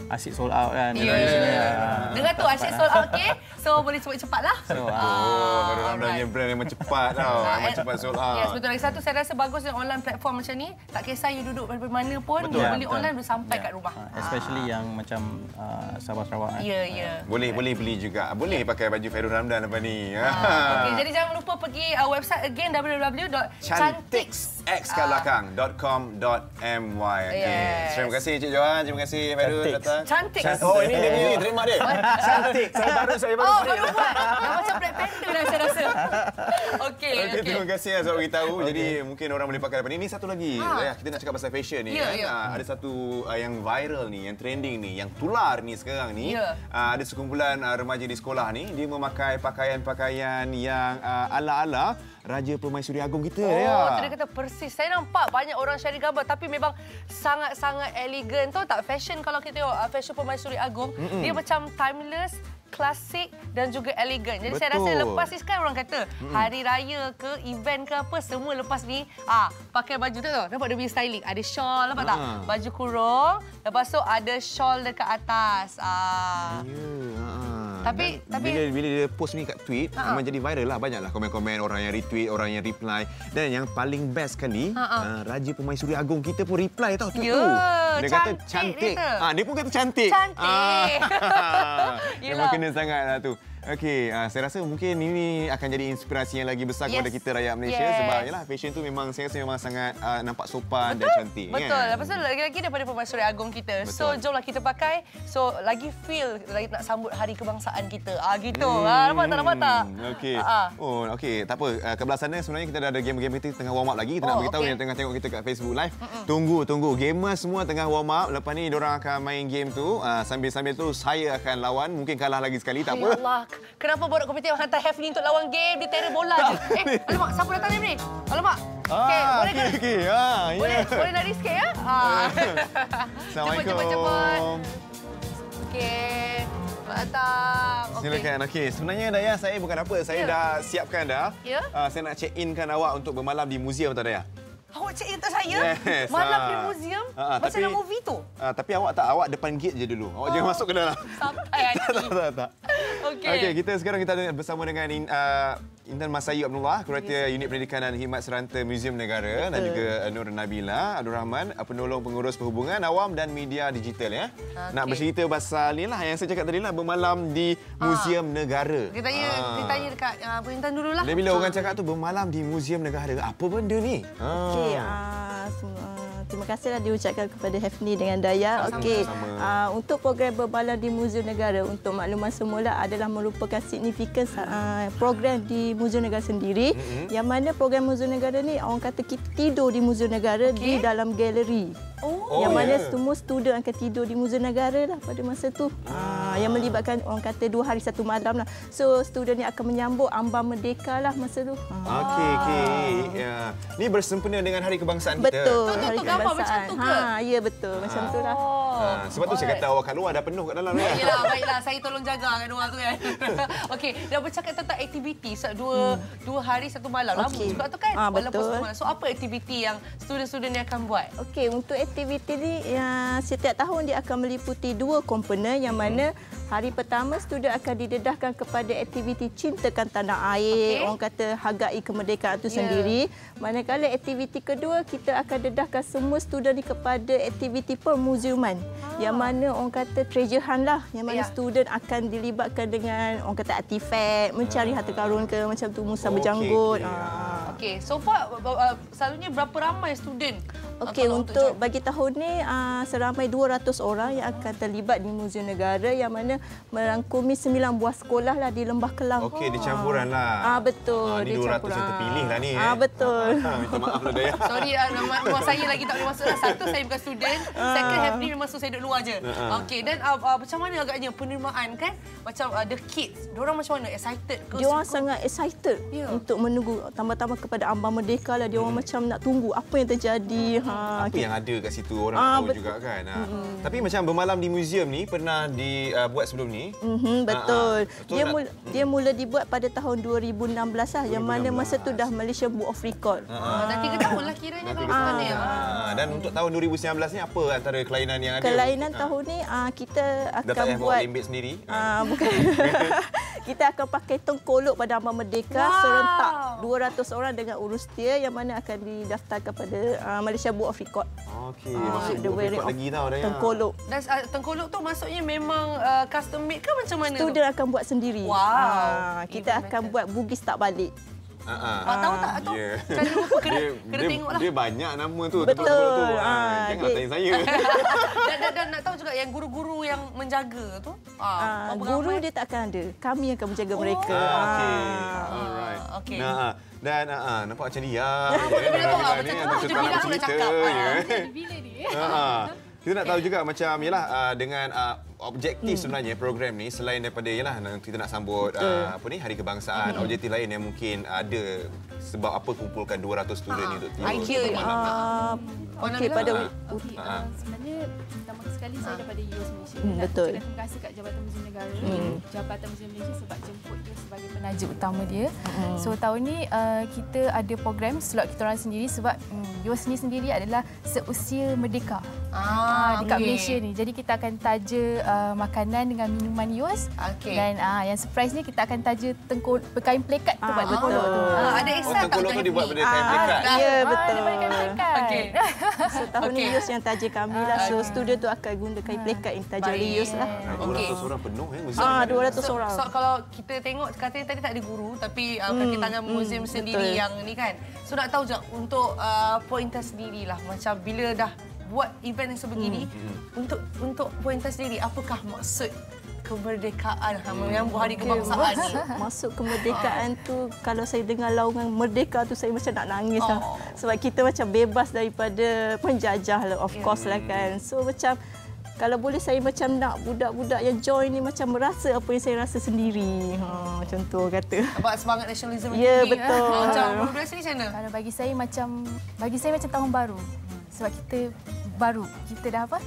S21: asyik sold out kan.
S2: Ya.
S21: Di sini, uh,
S2: Dengar tu asyik sold out okey. So boleh cepat-cepat lah.
S21: So,
S1: Oh, baru ramai brand memang cepat tau.
S2: Ah, (laughs)
S1: Memang cepat sold out.
S2: Yes, betul. Lagi satu saya rasa bagus dengan online platform macam ni. Tak kisah you duduk dari mana pun,
S21: Betul.
S2: you
S21: Ya,
S2: beli
S21: betul.
S2: online boleh sampai kat rumah.
S21: especially yang macam uh, Sabah Sarawak. eh.
S2: Ya, ya.
S1: Boleh boleh beli juga. Boleh pakai baju Fairul Ramdan lepas ni.
S2: Okey, jadi jangan lupa pergi uh, website again www.cantiks.
S1: X kat belakang .com.my. Okay.
S2: Yes.
S1: Terima kasih Cik Johan, terima kasih Fairul datang.
S2: Cantik.
S1: Oh, ini dia punya trademark dia. Cantik.
S20: Saya baru saya baru.
S2: Oh, baru buat. Dah macam Black Panther dah saya rasa. (laughs) Okey,
S1: Okey. terima kasih lah sebab beritahu. Jadi mungkin orang boleh pakai lepas ni. Ini satu lagi.
S2: Ha.
S1: Ya, kita nak cakap pasal fashion ni.
S2: Ya,
S1: kan.
S2: ya.
S1: Ah, Ada satu ah, yang viral ni, yang trending ni, yang tular ni sekarang ni.
S2: Ya.
S1: Ah, Ada sekumpulan ah, remaja di sekolah ni. Dia memakai pakaian-pakaian yang ah, ala-ala Raja Permaisuri Agong kita.
S2: Oh,
S1: ya.
S2: tu dia kata persis. Saya nampak banyak orang share gambar tapi memang sangat-sangat elegan. Tahu tak fashion kalau kita tengok uh, fashion Permaisuri Agong,
S1: Mm-mm.
S2: dia macam timeless, klasik dan juga elegan. Jadi saya
S1: Betul.
S2: rasa lepas ni kan orang kata
S1: Mm-mm.
S2: hari raya ke event ke apa semua lepas ni ah pakai baju tu tau. Nampak dia punya styling. Ada shawl nampak tak?
S1: Ah.
S2: Baju kurung, lepas tu ada shawl dekat atas. Ah.
S1: Ya, ah.
S2: Tapi-
S1: dan
S2: tapi-
S1: bila bila dia post ni kat tweet
S2: Ha-ha.
S1: memang jadi viral lah banyaklah komen-komen orang yang retweet, orang yang reply dan yang paling best kali
S2: Ha-ha.
S1: uh, Raja Permaisuri Agung kita pun reply tau tweet
S2: Ya,
S1: tu. Dia kata
S2: cantik
S1: cantik.
S2: dia kata.
S1: Ah dia pun kata cantik.
S2: Cantik.
S1: Ah. (laughs) Memang kena sangatlah tu. Okey, uh, saya rasa mungkin ini akan jadi inspirasi yang lagi besar kepada
S2: Yes.
S1: kita rakyat Malaysia
S2: Yes.
S1: sebab yalah fashion tu memang saya rasa memang sangat uh, nampak sopan dan cantik
S2: Betul.
S1: kan.
S2: Lepas tu lagi-lagi daripada Permaisuri Agung kita. So
S1: Betul.
S2: jomlah kita pakai. So lagi feel lagi nak sambut hari kebangsaan kita. Ah gitu.
S1: Hmm.
S2: Ah nampak tak nampak tak?
S1: Okey.
S2: Ah, ah.
S1: Oh, okey. Tak apa. Uh, ke belah sana sebenarnya kita dah ada game-game kita tengah warm up lagi. Kita nak
S2: Oh,
S1: beritahu
S2: okey.
S1: yang tengah tengok kita kat Facebook Live. Tunggu, tunggu. Gamers semua tengah warm up. Lepas ni diorang akan main game tu. Uh, sambil-sambil tu saya akan lawan. Mungkin kalah lagi sekali. Tak
S2: Ya
S1: apa.
S2: Allah, kenapa borak komputer hantar Hefni untuk lawan game? Dia terror bola je. Eh, alamak, siapa datang ni? Alamak.
S1: Ah,
S2: boleh
S1: okey,
S2: ke?
S1: okey. Ah, ya.
S2: Boleh, boleh lari sikit ya? Ah. (laughs)
S1: Assalamualaikum.
S2: Cepat, cepat, cepat. Okey. Selamat datang.
S1: Silakan. Okey, sebenarnya Daya saya bukan apa. Saya
S2: Ya.
S1: dah siapkan dah.
S2: Ya.
S1: Uh, saya nak check inkan awak untuk bermalam di muzium tau Daya.
S2: Awak untuk saya?
S1: Yes,
S2: Malam
S1: ah.
S2: di muzium?
S1: Ah, ah,
S2: Macam
S1: tapi-
S2: dalam movie tu?
S1: Uh, tapi awak tak awak depan gate je dulu. Awak jangan masuk ke dalam.
S2: Sampai (laughs) hati.
S1: tak, tak, tak. (laughs)
S2: Okey.
S1: Okey, kita sekarang kita bersama dengan uh, Intan Masayu Abdullah, Kurator Unit Pendidikan dan Khidmat Seranta Muzium Negara dan
S2: Betul.
S1: juga uh, Nur Nabila Abdul Rahman, uh, penolong pengurus perhubungan awam dan media digital ya. Nak
S2: Okey.
S1: bercerita pasal ni lah yang saya cakap tadi lah bermalam di Muzium Negara.
S2: Kita tanya,
S1: Ah.
S2: kita tanya dekat uh, Bu Intan dululah.
S1: Dan bila orang cakap tu bermalam di Muzium Negara, apa benda ni? Ah.
S22: Okey, uh, semua terima kasihlah diucapkan kepada Hefni dengan Daya. Okey, uh, untuk program berbalan di Muzium Negara untuk makluman semula adalah merupakan signifikan uh, program di Muzium Negara sendiri
S23: Mhm.
S22: yang mana program Muzium Negara ni orang kata kita tidur di Muzium Negara di dalam galeri.
S23: Oh.
S22: yang
S23: Oh,
S22: mana semua student akan tidur di Muzium Negara lah pada masa tu. Ah. yang melibatkan orang kata dua hari satu malam lah. So student ni akan menyambut ambang merdeka lah masa tu.
S1: Okey, okey. Ya. Ni bersempena dengan Hari Kebangsaan kita.
S22: Betul.
S2: Tu, tu,
S22: Hari
S2: gambar macam
S22: Kebangsaan.
S2: tu ke?
S22: Ha, ya betul. Macam tu lah.
S1: Ha, sebab tu saya kata awak kat luar dah penuh kat dalam ya.
S2: Yelah, baiklah. Saya tolong jaga kat luar tu kan. (laughs) Okey, dah bercakap tentang aktiviti sebab dua dua hari satu malam. Lama
S22: Okey.
S2: juga tu kan?
S22: Ah,
S2: Walaupun
S22: betul.
S2: satu malam. So, apa aktiviti yang student-student ni akan buat?
S22: Okey, untuk aktiviti ni ya, setiap tahun dia akan meliputi dua komponen yang mana hari pertama student akan didedahkan kepada aktiviti cintakan tanah air,
S23: Okey.
S22: orang kata hargai kemerdekaan itu
S23: Ya.
S22: sendiri. Manakala aktiviti kedua kita akan dedahkan semua student ni kepada aktiviti permuziuman. Yang mana orang kata treasure hunt lah, yang mana
S2: Ya.
S22: student akan dilibatkan dengan orang kata artifak, mencari harta karun ke macam tu Musa
S2: Okey,
S22: berjanggut.
S2: okey.
S22: Ah.
S2: Okey, so far uh, selalunya berapa ramai student?
S22: Okey,
S2: kalau
S22: untuk bagi tahun ni uh, seramai 200 orang yang akan terlibat di Muzium Negara yang mana merangkumi 9 buah sekolah lah di Lembah Kelang.
S1: Okey, dicampuran lah.
S22: Ah betul,
S1: Ah, ni 200 yang terpilih lah ni.
S22: Ah
S1: eh.
S22: betul.
S1: Ah, minta maaf lah Daya.
S2: Sorry, uh, nama, nama saya lagi tak boleh masuk lah. Satu, saya bukan student. Second,
S22: Ah.
S2: Hefni memang so saya duduk luar je.
S22: Ah.
S2: Okey, dan uh, uh, macam mana agaknya penerimaan kan? Macam uh, the kids, diorang macam mana? Excited ke?
S22: Dia orang
S2: suka?
S22: sangat excited
S2: Ya.
S22: untuk menunggu tambah-tambah kepada ambang merdeka lah. Dia orang macam nak tunggu apa yang terjadi. Ha,
S1: Hmm. Apa yang ada kat situ orang
S22: Ah,
S1: tahu juga kan. Ha.
S22: Mm-mm.
S1: Tapi macam bermalam di muzium ni pernah dibuat sebelum ni.
S22: Mhm, betul.
S1: Ah, ah. Betul
S22: dia
S1: nak-
S22: mula, dia mula dibuat pada tahun 2016 lah yang mana masa tu dah Malaysia Book of Record.
S2: Ah, dah tiga tahun lah kiranya kalau macam mana ya.
S1: Ah, dan untuk tahun 2019 ni apa antara kelainan yang ada?
S22: Kelainan
S1: Ah.
S22: tahun ni uh, kita
S1: Dah tak
S22: akan
S1: bawa
S22: buat
S1: lembik sendiri.
S22: Ah, bukan. (laughs) (laughs) kita akan pakai tengkolok pada Ambang Merdeka
S2: Wow.
S22: serentak 200 orang dengan urus dia yang mana akan didaftarkan pada uh, Malaysia Book of Record.
S1: Okey,
S22: Ah,
S1: masuk
S22: the
S1: lagi tau Daya.
S22: Tengkolok.
S2: Dan uh, tengkolok tu maksudnya memang uh, custom made ke macam mana?
S22: Student akan buat sendiri.
S2: Wow.
S22: Ah, kita akan buat bugis tak balik.
S1: Ha ah.
S22: Ah, tahu tak tu?
S1: Ya.
S22: Kena kena-
S1: dia,
S22: kena
S1: dia,
S22: tengok lah.
S1: Dia banyak nama tu.
S22: Betul.
S1: tu. Ah,
S22: Ah,
S1: jangan
S22: dia-
S1: tanya saya.
S2: dan, dan, dan nak tahu juga yang guru-guru yang menjaga tu.
S22: Ah, guru dia tak akan ada. Kami akan menjaga mereka.
S1: Ah, okey.
S22: Ah.
S1: Alright.
S2: okey.
S1: Nah, ah. dan ah, ah, nampak macam ya,
S2: tu, ah,
S1: ni
S2: macam tu,
S1: cerita
S2: bila aku nak cakap.
S1: ya.
S2: Ah, bila dia?
S1: Kita nak tahu juga macam yalah ah, dengan ah, objektif sebenarnya program ni selain daripada yalah kita nak sambut
S22: Hmm. Betul.
S1: ah, apa ni hari kebangsaan
S22: Hmm.
S1: objektif lain yang mungkin ada sebab apa kumpulkan 200 student ni untuk tidur
S22: Idea
S1: satu malam.
S22: uh, okey pada
S1: Ah.
S24: Okey,
S1: Ah.
S24: uh, sebenarnya pertama sekali saya daripada UOS Malaysia.
S22: Hmm, betul.
S24: Terima kasih kat Jabatan Muzium Negara,
S22: Hmm.
S24: Jabatan Muzium Malaysia sebab jemput dia sebagai penaja utama dia.
S22: Hmm.
S24: So tahun ni uh, kita ada program slot kita orang sendiri sebab um, UOS ni sendiri adalah seusia merdeka. Ah, dekat
S2: okey.
S24: Malaysia ni. Jadi kita akan taja uh, makanan dengan minuman Yos.
S2: Okey.
S24: Dan uh, yang surprise ni kita akan taja tengkol kain plekat tu
S22: Ah,
S24: buat
S22: betul.
S2: Ah, ada
S1: Oh,
S2: Tak
S1: tengkolok tu dibuat
S2: Happy?
S1: pada kain plekat.
S22: Ya,
S24: Ah,
S22: betul.
S24: plekat.
S2: Okey. (laughs)
S22: So tahun ni
S2: Okey.
S22: Rius yang taja kami lah. So studio tu akan guna kain plekat yang taja
S2: Baik.
S22: Rius lah.
S1: 200 orang penuh eh.
S22: Ah,
S1: ada.
S22: 200
S2: So,
S22: orang.
S2: so kalau kita tengok katanya tadi tak ada guru tapi uh, kaki
S22: Hmm,
S2: tangan
S22: hmm,
S2: museum sendiri
S22: betul.
S2: yang ni kan. So nak tahu je untuk uh, pointer sendiri lah macam bila dah buat event yang sebegini
S22: Hmm.
S2: untuk untuk pointer sendiri apakah maksud kemerdekaan hmm. menyambut hari
S22: Okey,
S2: kebangsaan ni?
S22: masuk- Masuk kemerdekaan tu kalau saya dengar laungan merdeka tu saya macam nak nangis lah.
S2: Oh.
S22: Sebab kita macam bebas daripada penjajah lah of course lah kan. So macam kalau boleh saya macam nak budak-budak yang join ni macam merasa apa yang saya rasa sendiri. Ha, macam tu kata.
S2: Sebab semangat nasionalisme
S22: Ya,
S2: tinggi.
S22: betul.
S2: Ah, Macam Bunda sini macam mana?
S24: Kalau bagi saya macam bagi saya macam tahun baru. Sebab kita baru, kita dah apa?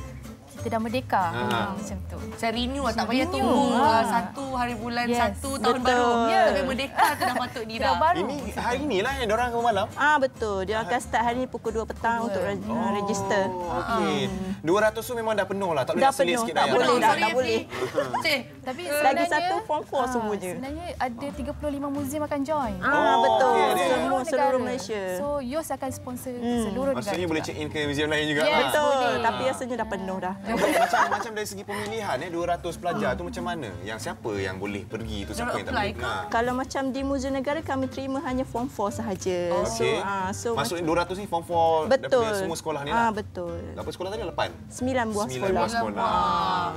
S24: Kita dah merdeka. Ha. Macam tu.
S2: Macam renew lah, tak payah tunggu
S24: Ah.
S2: uh, satu hari bulan
S24: Yes,
S2: satu tahun
S22: betul.
S2: baru.
S22: Ya.
S2: Tapi merdeka tu dah patut ni
S24: Dah baru.
S1: Ini hari ni lah yang orang akan malam.
S22: Ah betul. Dia akan start hari ni pukul 2 petang untuk re-
S2: Oh.
S22: register.
S1: Oh, Okey. 200 tu memang dah penuh lah. Tak boleh
S22: Dah penuh,
S1: sikit
S22: tak
S1: dah.
S22: boleh
S1: ya?
S22: dah, tak boleh. (laughs)
S2: Cik,
S24: Tapi
S22: Lagi satu form 4
S24: ah,
S22: semuanya.
S24: Sebenarnya ada 35 museum akan join.
S22: Ah, betul.
S1: okey, dia.
S22: Semua seluruh
S24: negara.
S22: Malaysia.
S24: So Yos akan sponsor
S22: Hmm.
S24: seluruh negara.
S1: Maksudnya boleh check in ke museum lain juga.
S24: Yes,
S1: lah.
S22: Betul. Tapi rasanya dah penuh dah.
S1: Macam macam dari segi pemilihan eh 200 pelajar tu macam mana? Yang siapa yang boleh pergi tu siapa yang tak boleh? Ha.
S22: Kalau macam di Muzium Negara kami terima hanya form 4 sahaja. So
S1: Okey.
S22: ah so
S1: Maksudnya 200 ni form 4
S22: betul.
S1: daripada semua sekolah ni
S22: Ah
S1: lah.
S22: betul.
S1: Berapa sekolah tadi? 8.
S22: 9 buah
S1: Sembilan
S22: sekolah.
S1: buah sekolah.
S2: Ah.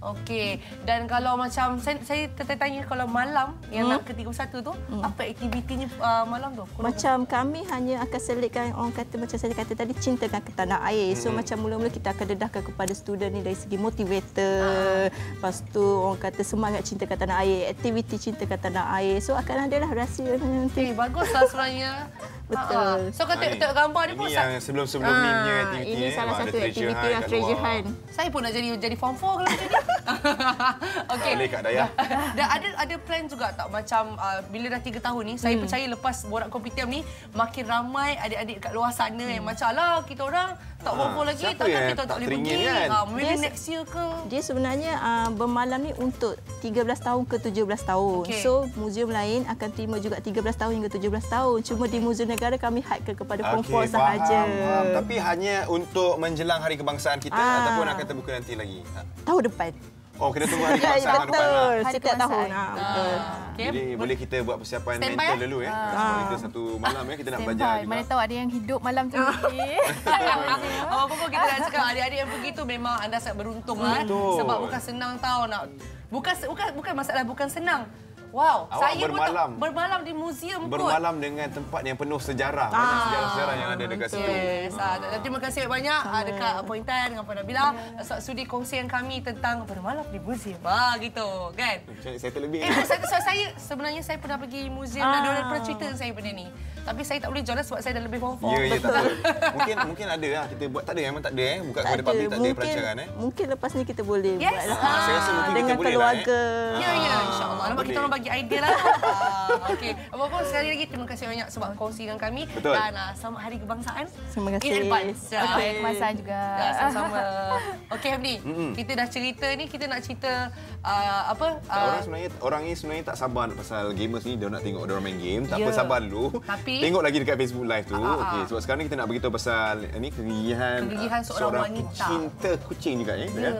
S2: Okey. Dan kalau macam saya saya tertanya kalau malam yang
S22: Hmm.
S2: nak ke 31 tu, apa aktivitinya uh, malam tu?
S22: Macam kami hanya akan selitkan orang kata macam saya kata tadi cintakan ke tanah air. So
S2: Hmm.
S22: macam mula-mula kita akan dedahkan kepada student ni dari segi motivator. Lepas tu orang kata semangat cintakan tanah air, aktiviti cintakan tanah air. So akan ada lah rahsia nanti.
S2: Eh, baguslah sebenarnya. (laughs)
S22: Betul.
S2: Ah, So kau
S1: Ha,
S2: tengok gambar ni pun
S1: Ini yang sebelum-sebelum
S22: Ah,
S1: ni punya aktiviti
S22: ini salah satu aktiviti yang treasure hunt.
S2: saya pun nak jadi jadi form 4 kalau macam (laughs) ni. Okey.
S1: Boleh Kak Dayah.
S2: Dan ada ada plan juga tak macam uh, bila dah 3 tahun ni saya
S22: Hmm.
S2: percaya lepas borak komputer ni makin ramai adik-adik kat luar sana yang macam lah kita orang tak
S1: Ah,
S2: berapa lagi takkan kita tak
S1: tak
S2: boleh pergi.
S1: kan?
S2: Ah, maybe
S22: Dia-
S2: next year ke.
S22: Dia sebenarnya uh, bermalam ni untuk 13 tahun ke 17 tahun.
S2: Okey.
S22: So muzium lain akan terima juga 13 tahun hingga 17 tahun. Cuma di Muzium Negara kami hadkan kepada
S1: Okey,
S22: 4 sahaja.
S1: faham. Tapi hanya untuk menjelang hari kebangsaan kita
S22: Ah.
S1: ataupun akan terbuka nanti lagi? Ha.
S22: Tahun depan.
S1: Oh, kena tunggu hari
S22: Ya,
S1: kebangsaan tahun depan lah.
S22: betul. Setiap tahun. Ha, betul.
S2: Okay.
S1: Jadi boleh kita buat persiapan
S2: Stand by,
S1: mental
S2: eh?
S1: dulu ya.
S24: Ah.
S1: Sebab kita satu malam ya kita nak belajar juga.
S24: Mana tahu ada yang hidup malam tu.
S2: Apa (laughs) pun kita nak cakap adik-adik yang pergi tu memang anda sangat beruntung lah.
S1: Betul.
S2: Sebab bukan senang tau nak bukan bukan bukan masalah bukan senang. Wow,
S1: Awak
S2: saya
S1: bermalam.
S2: pun tak, bermalam di muzium pun.
S1: Bermalam dengan tempat yang penuh sejarah. Banyak
S2: Ah,
S1: sejarah-sejarah yang ada dekat situ.
S2: Yes. Ah, dan terima kasih banyak ah, dekat Pointan dengan Puan Nabila sebab sudi kongsian kami tentang bermalam di muzium. Ah gitu kan.
S1: Cari Saya terlebih.
S2: Eh, saya, saya, saya sebenarnya saya pernah pergi muzium dan
S22: Ah.
S2: dia pernah cerita dengan saya benda ni. Tapi saya tak boleh join lah sebab saya dah lebih form
S1: Ya, ya, tak
S2: Betul.
S1: apa. Mungkin mungkin ada lah. Kita buat tak ada memang tak ada eh. Buka
S22: Tak
S1: kepada
S22: ada.
S1: publik tak ada
S22: Mungkin,
S1: perancangan eh.
S22: mungkin lepas ni kita boleh
S2: Yes.
S22: buat lah.
S2: Ah, saya rasa
S1: mungkin kita
S22: dengan
S1: boleh lah, eh.
S22: keluarga.
S2: Ya, ya, insyaAllah. Nampak kita orang bagi idea lah. Ah, Okey. Apapun sekali lagi terima kasih banyak sebab kongsi dengan kami.
S1: Betul.
S2: Dan uh, selamat Hari Kebangsaan.
S22: Terima kasih.
S2: In advance.
S24: Okey, kebangsaan juga.
S2: Ya, sama-sama. Okey, Hamdi.
S1: Mm-mm.
S2: Kita dah cerita ni, kita nak cerita uh, apa?
S1: Tak, orang sebenarnya orang ni sebenarnya tak sabar pasal gamers ni dia nak tengok dia orang main game. Tak apa
S2: Ya.
S1: sabar dulu.
S2: Tapi-
S1: tengok lagi dekat Facebook live tu.
S2: Ah, ah, ah.
S1: Okey, sebab sekarang ni kita nak beritahu pasal ni kegigihan
S2: Kegigihan
S1: ah,
S2: seorang wanita.
S1: pecinta kucing juga ya.
S2: Ya.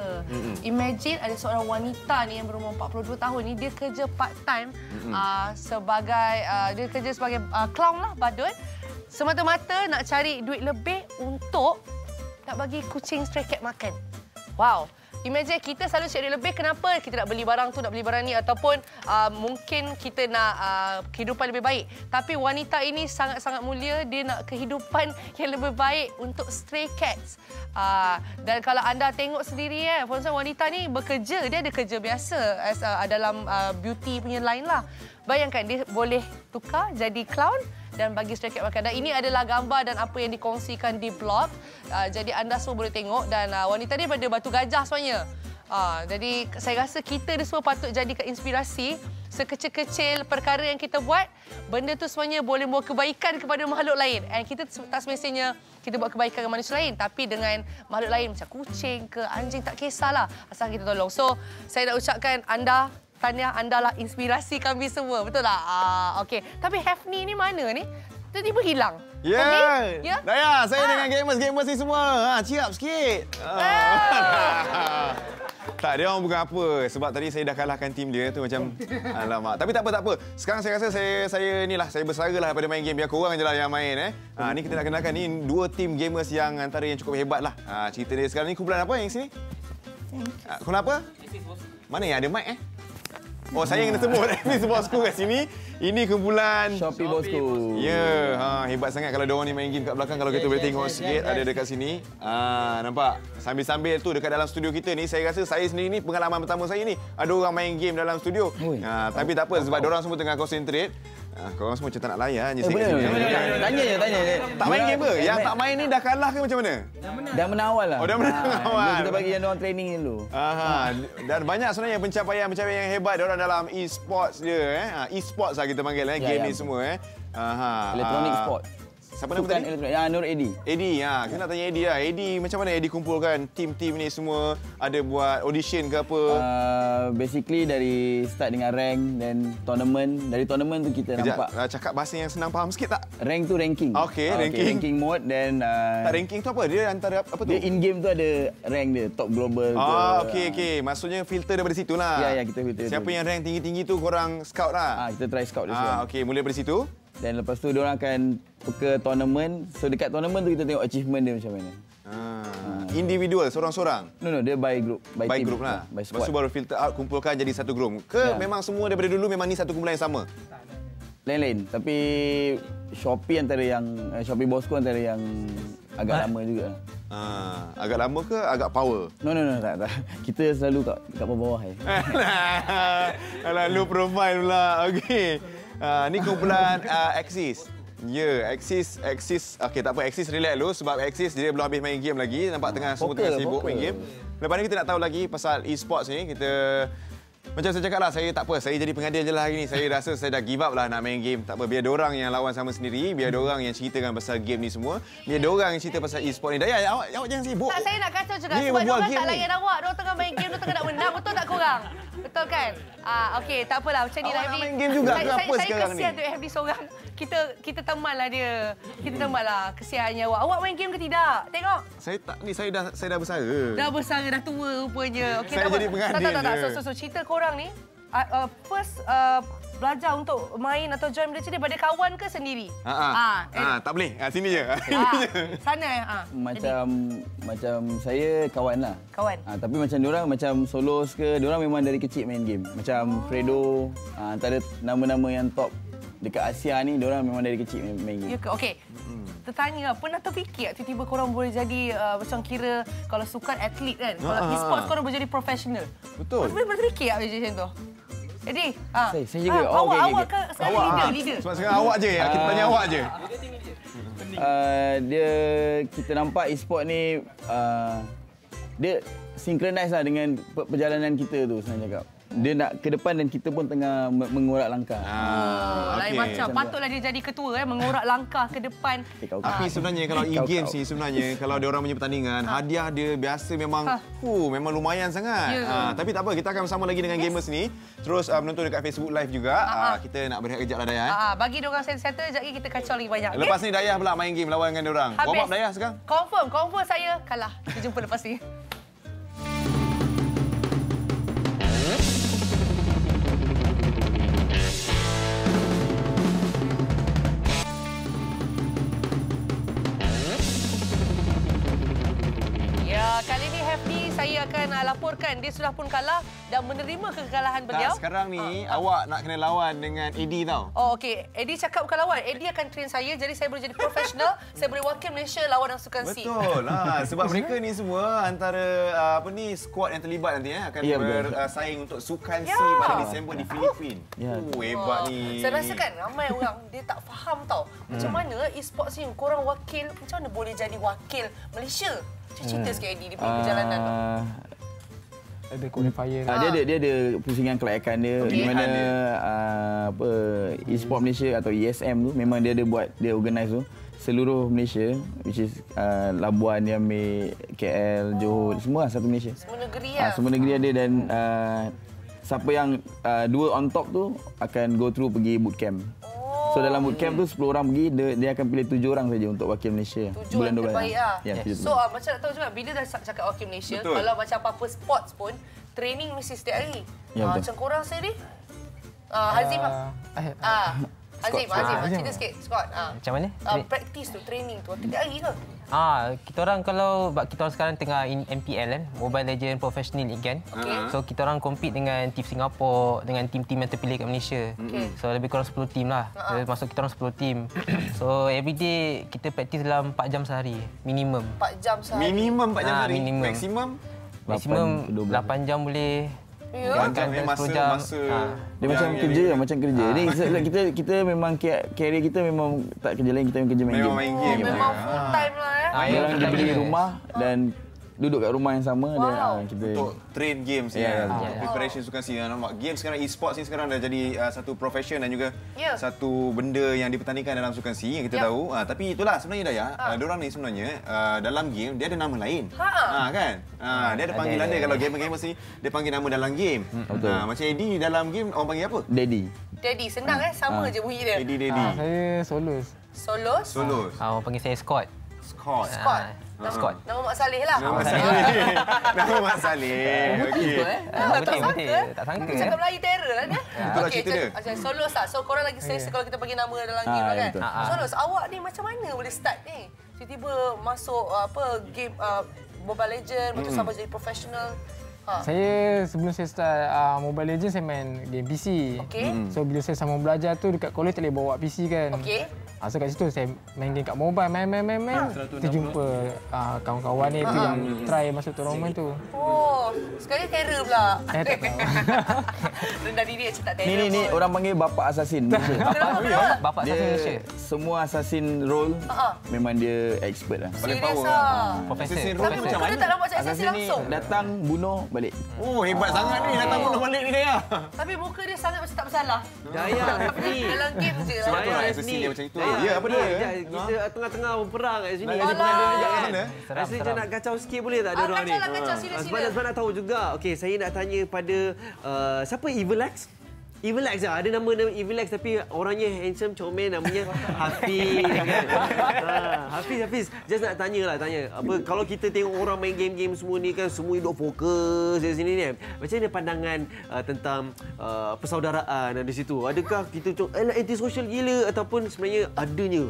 S2: Imagine ada seorang wanita ni yang berumur 42 tahun ni dia kerja part time uh, sebagai uh, dia kerja sebagai uh, clown lah badut semata-mata nak cari duit lebih untuk nak bagi kucing stray cat makan. Wow. Imagine kita selalu cari lebih kenapa kita nak beli barang tu nak beli barang ni ataupun uh, mungkin kita nak uh, kehidupan lebih baik. Tapi wanita ini sangat-sangat mulia dia nak kehidupan (laughs) yang lebih baik untuk stray cats. Uh, dan kalau anda tengok sendiri eh, Fonsa wanita ni bekerja, dia ada kerja biasa as, uh, dalam uh, beauty punya line lah. Bayangkan dia boleh tukar jadi clown dan bagi stray cat makan. Dan ini adalah gambar dan apa yang dikongsikan di blog. Uh, jadi anda semua boleh tengok dan uh, wanita ni pada Batu Gajah sebenarnya. Ah, jadi saya rasa kita ni semua patut jadikan inspirasi sekecil-kecil perkara yang kita buat, benda tu semuanya boleh membawa kebaikan kepada makhluk lain. And kita tak semestinya kita buat kebaikan dengan manusia lain, tapi dengan makhluk lain macam kucing ke anjing tak kisahlah asal kita tolong. So, saya nak ucapkan anda Tanya anda lah inspirasi kami semua. Betul tak? Ah, okey. Tapi Hefni ni mana ni? Tiba-tiba hilang.
S1: Ya.
S2: Okey? Ya.
S1: Daya, saya
S2: Ah.
S1: dengan gamers-gamers ni semua. Ha, cheer up sikit. Ah. (laughs) tak, dia orang bukan apa. Sebab tadi saya dah kalahkan tim dia tu macam alamak. Tapi tak apa tak apa. Sekarang saya rasa saya saya inilah saya bersara lah daripada main game biar korang je lah yang main eh. Ha, ni kita nak kenalkan ni dua tim gamers yang antara yang cukup hebat lah. Ha, cerita dia sekarang ni kumpulan apa yang sini? Ha, kumpulan apa? Mana yang ada mic eh? Oh, saya yang kena sebut. (laughs) Ini bosku kat sini. Ini kumpulan...
S25: Shopee Bosku.
S1: Ya, ha, hebat sangat kalau diorang ni main game kat belakang. Kalau kita boleh tengok sikit, ada dekat sini. Ah, nampak? Sambil-sambil tu dekat dalam studio kita ni, saya rasa saya sendiri ni pengalaman pertama saya ni. Ada orang main game dalam studio. Ha, tapi tak apa, sebab diorang semua tengah concentrate. Ha, korang semua macam tak nak layan je.
S25: Eh,
S1: saya kat.
S25: Tanya je, tanya je.
S1: Tak main game ke?
S25: Yang
S1: tak main ni dah kalah ke macam mana?
S25: Dah menang awal lah.
S1: Oh, dah menang
S25: Ah,
S1: awal.
S25: Kita bagi yang orang training dulu.
S1: Aha, dan banyak sebenarnya pencapaian-pencapaian yang hebat orang dalam e-sports dia eh. Ha, e-sports lah kita panggil eh
S25: Ya,
S1: game
S25: ya.
S1: ni semua eh. Aha.
S25: Electronic
S1: ah.
S25: sport.
S1: Siapa nama tadi?
S25: elektronik. Ya, Nur Edi.
S1: Edi, ha, kita nak tanya Edi lah. Edi, macam mana Edi kumpulkan tim-tim ni semua? Ada buat audition ke apa?
S25: Uh, basically dari start dengan rank dan tournament. Dari tournament tu kita
S1: Kejap,
S25: nampak
S1: ah, cakap bahasa yang senang faham sikit tak?
S25: rank tu ranking.
S1: Okey,
S25: Ah,
S1: ranking.
S25: ranking mode dan uh,
S1: Tak ranking tu apa? Dia antara apa tu?
S25: dia in game tu ada rank dia, top global ke.
S1: Ah, okey okey. Maksudnya filter daripada situ lah.
S25: Ya, ya, kita filter
S1: Siapa
S25: tu.
S1: yang rank tinggi-tinggi tu korang scout lah.
S25: Ah, kita try scout dia
S1: Ah,
S25: sekarang.
S1: okey, mula dari situ.
S25: Dan lepas tu orang akan ke tournament. So dekat tournament tu kita tengok achievement dia macam mana.
S1: Ah, individual seorang-seorang.
S25: No no, dia by group, by,
S1: By
S25: team.
S1: group lah.
S25: By
S1: Lepas tu
S25: squad.
S1: baru filter out, kumpulkan jadi satu grup. Ke
S25: Ya.
S1: memang semua daripada dulu memang ni satu kumpulan yang sama?
S25: Lain-lain. Tapi Shopee antara yang eh, Shopee Bosku antara yang agak lama juga.
S1: Ah, agak lama ke agak power?
S25: No no no tak tak. (laughs) Kita selalu kat kat bawah eh. (laughs)
S1: Alah, low profile pula. Okey. Uh, ni kumpulan uh, Axis. Ya, yeah, Axis, Axis. Okey, tak apa. Axis relax dulu sebab Axis dia belum habis main game lagi. Nampak tengah semua tengah sibuk
S25: poker.
S1: main game. Lepas ni kita nak tahu lagi pasal e-sports ni. Kita macam saya cakap lah, saya tak apa. Saya jadi pengadil je lah hari ni. Saya rasa saya dah give up lah nak main game. Tak apa, biar orang yang lawan sama sendiri. Biar orang yang ceritakan pasal game ni semua. Biar orang yang cerita pasal e-sport ni. Daya, awak, awak jangan sibuk.
S2: Tak, saya nak kacau juga
S1: Ni
S2: sebab diorang
S1: game
S2: tak layan awak. Diorang tengah main game, diorang tengah nak menang. Betul tak korang? Betul kan? Ah, okey, tak apalah. Macam ni lah, FD.
S1: main game juga
S2: saya,
S1: ke
S2: saya,
S1: apa
S2: saya
S1: sekarang
S2: kesian
S1: ni?
S2: tu FD seorang. Kita kita temanlah dia. Kita temanlah kesiannya awak. Awak main game ke tidak? Tengok.
S1: Saya tak ni saya dah saya dah bersara.
S2: Dah besar, dah tua rupanya. Okey,
S1: Saya
S2: tak apa.
S1: jadi pengadil
S2: Tak, tak, tak. tak. So, so, so, cerita korang ni, uh, uh, first uh, belajar untuk main atau join belajar daripada kawan ke sendiri?
S1: Ha ah.
S2: Ah,
S1: Ha, tak boleh. Ha, sini je. Je.
S2: sana. Ah.
S25: Macam macam saya kawan lah.
S2: Kawan.
S25: Ha, tapi macam diorang macam solos ke, diorang memang dari kecil main game. Macam Fredo, ha, antara nama-nama yang top dekat Asia ni, diorang memang dari kecil main, main game.
S2: Ya ke? Okey. Tertanya, pernah terfikir tak tiba-tiba korang boleh jadi uh, macam kira kalau sukan atlet kan? Kalau
S25: Ah.
S2: e-sports korang boleh jadi profesional.
S1: Betul.
S2: Pernah terfikir tak macam tu? Jadi, ah.
S25: Saya- saya juga.
S2: Ah,
S25: Oh,
S2: awak,
S25: okey, okey,
S2: awak kan sekarang
S1: Awak,
S2: leader,
S1: ah.
S2: leader.
S1: Sebab sekarang awak je. Kita tanya awak je.
S25: Uh, dia kita nampak e-sport ni uh, dia synchronize lah dengan pe- perjalanan kita tu senang cakap. Dia nak ke depan dan kita pun tengah me- mengorak langkah.
S2: Oh, lain
S1: okey.
S2: macam. Patutlah dia jadi ketua eh, mengorak langkah ke depan.
S1: Tapi sebenarnya kalau e-games ni sebenarnya (laughs) kalau dia orang punya pertandingan, hadiah dia biasa memang
S2: Ha.
S1: hu memang lumayan sangat.
S2: Ya.
S1: Ha, tapi tak apa, kita akan bersama lagi dengan gamers ni. Terus uh, menonton dekat Facebook Live juga. Uh, kita nak berehat kejap lah Dayah. Eh.
S2: Ah, ah, bagi dia orang settle, sekejap lagi kita kacau lagi banyak.
S1: Lepas ni Dayah pula main game lawan dengan dia orang. Warm up Dayah sekarang.
S2: Confirm, confirm saya kalah. Kita jumpa lepas ni. Uh, laporkan dia sudah pun kalah dan menerima kekalahan beliau.
S1: Tak, sekarang ni awak nak kena lawan dengan Eddie tau.
S2: Oh okey, Eddie cakap bukan lawan. Eddie akan train saya jadi saya boleh jadi profesional, (laughs) saya boleh wakil Malaysia lawan dalam sukan C.
S1: Betul lah (laughs) sebab mereka ni semua antara uh, apa ni squad yang terlibat nanti eh akan
S25: Ya, betul.
S1: bersaing untuk sukan C
S2: Ya.
S1: pada Disember di Filipin.
S25: Ya.
S1: Oh, hebat
S2: Wah,
S1: ni.
S2: Saya rasa kan ramai orang dia tak faham tau. Macam
S1: Hmm.
S2: mana e-sports ni korang wakil, macam mana boleh jadi wakil Malaysia? Cerita
S25: Hmm.
S2: sikit Eddie di perjalanan tu.
S25: Ah,
S26: ada qualifier.
S25: Ah, dia ada dia ada pusingan kelayakan dia
S26: Okey.
S25: di mana uh, apa e-sport Malaysia atau ESM tu memang dia ada buat dia organize tu seluruh Malaysia which is uh, Labuan, Yambe, KL, Johor semua lah satu Malaysia.
S2: Semua negeri
S25: Ah,
S2: lah.
S25: semua negeri ada dan uh, siapa yang uh, dua on top tu akan go through pergi bootcamp. So dalam bootcamp tu 10 orang pergi dia, dia akan pilih 7 orang saja untuk wakil Malaysia.
S2: Tujuh yang terbaik lah.
S25: Ya, tujuh
S2: So uh, macam nak tahu mana, bila dah cakap wakil Malaysia,
S25: Betul.
S2: kalau macam apa-apa sports pun, training mesti setiap hari.
S25: Ya,
S2: Ah,
S25: betul.
S2: macam korang sendiri? Uh, Hazim lah. Ah, Hazim,
S27: Scott,
S2: Hazim.
S27: Scott.
S2: Cerita sikit, Scott. Ah.
S27: Macam mana?
S2: Uh, practice tu, training tu, tiap hari ke?
S27: Ah, kita orang kalau kita orang sekarang tengah in MPL kan, Mobile Legend Professional League kan.
S2: Okey.
S27: So kita orang compete dengan tim Singapura, dengan tim-tim yang terpilih kat Malaysia.
S2: Okey.
S27: So lebih kurang 10 tim lah. So, masuk kita orang 10 tim. (coughs) so every day kita practice dalam 4 jam sehari minimum.
S2: 4 jam sehari.
S1: Minimum 4 jam
S27: Ah,
S1: sehari.
S27: minimum.
S1: Maksimum?
S27: Maksimum 8 jam boleh.
S2: Ya.
S1: Kan
S27: Kadang-kadang
S1: masa
S27: 10 jam.
S1: masa
S27: Ah.
S25: Dia macam
S1: yang-
S25: kerja lah, macam kerja.
S27: Ah.
S25: Ni se- kita kita memang ca- career kita memang tak kerja lain kita memang kerja main
S1: Memang
S25: game.
S1: main game.
S2: Memang full time lah eh.
S25: Ah, Dia orang diberi rumah dan duduk kat rumah yang sama dan
S2: Wow.
S25: ah, kita
S1: Untuk train games
S25: Ya,
S1: ya,
S25: ya,
S1: untuk
S25: betul.
S1: preparation sukan si nampak game sekarang e-sports ni sekarang dah jadi uh, satu profession dan juga
S2: Ya.
S1: satu benda yang dipertandingkan dalam sukan si yang kita
S2: Ya.
S1: tahu uh, tapi itulah sebenarnya Daya uh, diorang ni sebenarnya uh, dalam game dia ada nama lain
S2: Ha.
S1: Ah kan uh, dia ada panggilan
S25: ada,
S1: dia
S25: ada.
S1: kalau gamer-gamer ni dia panggil nama dalam game
S25: betul.
S1: Ah, macam Eddie dalam game orang panggil apa
S25: Daddy.
S2: Daddy, senang eh. Sama
S1: Ah.
S2: je bunyi dia.
S1: Eddie Daddy
S26: Ah, saya Solos.
S2: Solos?
S1: Solos
S27: Ah, orang panggil saya Scott.
S1: Scott
S2: Scott.
S27: Ah, Scott.
S2: Nama Mak Saleh lah.
S1: Nama Mak Saleh. (laughs) Nama Mak Saleh. Okey.
S27: Ah,
S2: tak
S27: betul,
S2: sangka.
S27: betul. Tak sangka.
S2: Cakap Melayu terror lah dia.
S1: Itulah
S2: Okey,
S1: cerita dia.
S2: Macam solos lah. So korang lagi selesa kalau kita panggil nama dalam
S25: Ah,
S2: game lah kan.
S25: betul.
S27: Ah, ah.
S2: Solos, awak ni macam mana boleh start ni? Tiba-tiba masuk uh, apa game uh, Mobile Legend, lepas tu sampai jadi profesional. Ha.
S26: Saya sebelum saya start uh, Mobile Legends saya main game PC.
S2: Okey. Mm.
S26: So bila saya sama belajar tu dekat college tak boleh bawa PC kan.
S2: Okey.
S26: Ah, so kat situ saya main game kat mobile, main main main main. Kita jumpa uh, kawan-kawan ni tu
S2: Ha.
S26: yang try masuk tournament tu.
S2: Oh, sekali terror pula.
S26: Eh, tak tahu. (laughs)
S2: Rendah diri macam tak terror
S25: Ni ni ni orang panggil bapa assassin (laughs) Malaysia.
S2: Kenapa? Kenapa?
S27: Bapak
S25: dia
S27: Assassin Malaysia.
S25: semua assassin role
S2: Ha.
S25: memang dia expert lah.
S1: Paling power
S2: lah.
S27: Profesor.
S1: Assassin role
S2: Tapi
S1: macam mana?
S2: dia tak nampak macam assassin langsung.
S25: datang bunuh balik.
S1: Oh, hebat sangat ni datang bunuh balik ni Daya.
S2: Tapi muka dia sangat macam tak bersalah.
S8: Daya,
S2: Tapi dalam game je lah.
S1: Sebab tu lah assassin dia macam itu.
S8: Daya,
S1: Ya, apa dia?
S8: Daya, Kita tengah-tengah berperang kat sini.
S1: Nak jadi pengada sekejap kat sana?
S27: Seram,
S8: Rasa macam nak kacau sikit boleh tak ada
S2: Ah,
S8: orang ni?
S2: kacau lah, kacau. Sila,
S8: Ah,
S2: sila.
S8: Sebab, sebab nak tahu juga. Okey, saya nak tanya pada uh, siapa Evil X? Evil X lah. Ada nama nama Evil X tapi orangnya handsome, comel namanya (laughs) Hafiz. kan? ha, Hafiz, Hafiz. Just nak tanya lah, tanya. Apa, kalau kita tengok orang main game-game semua ni kan, semua hidup fokus di sini ni. kan? Macam mana pandangan uh, tentang uh, persaudaraan di situ? Adakah kita cakap, eh anti-social gila ataupun sebenarnya adanya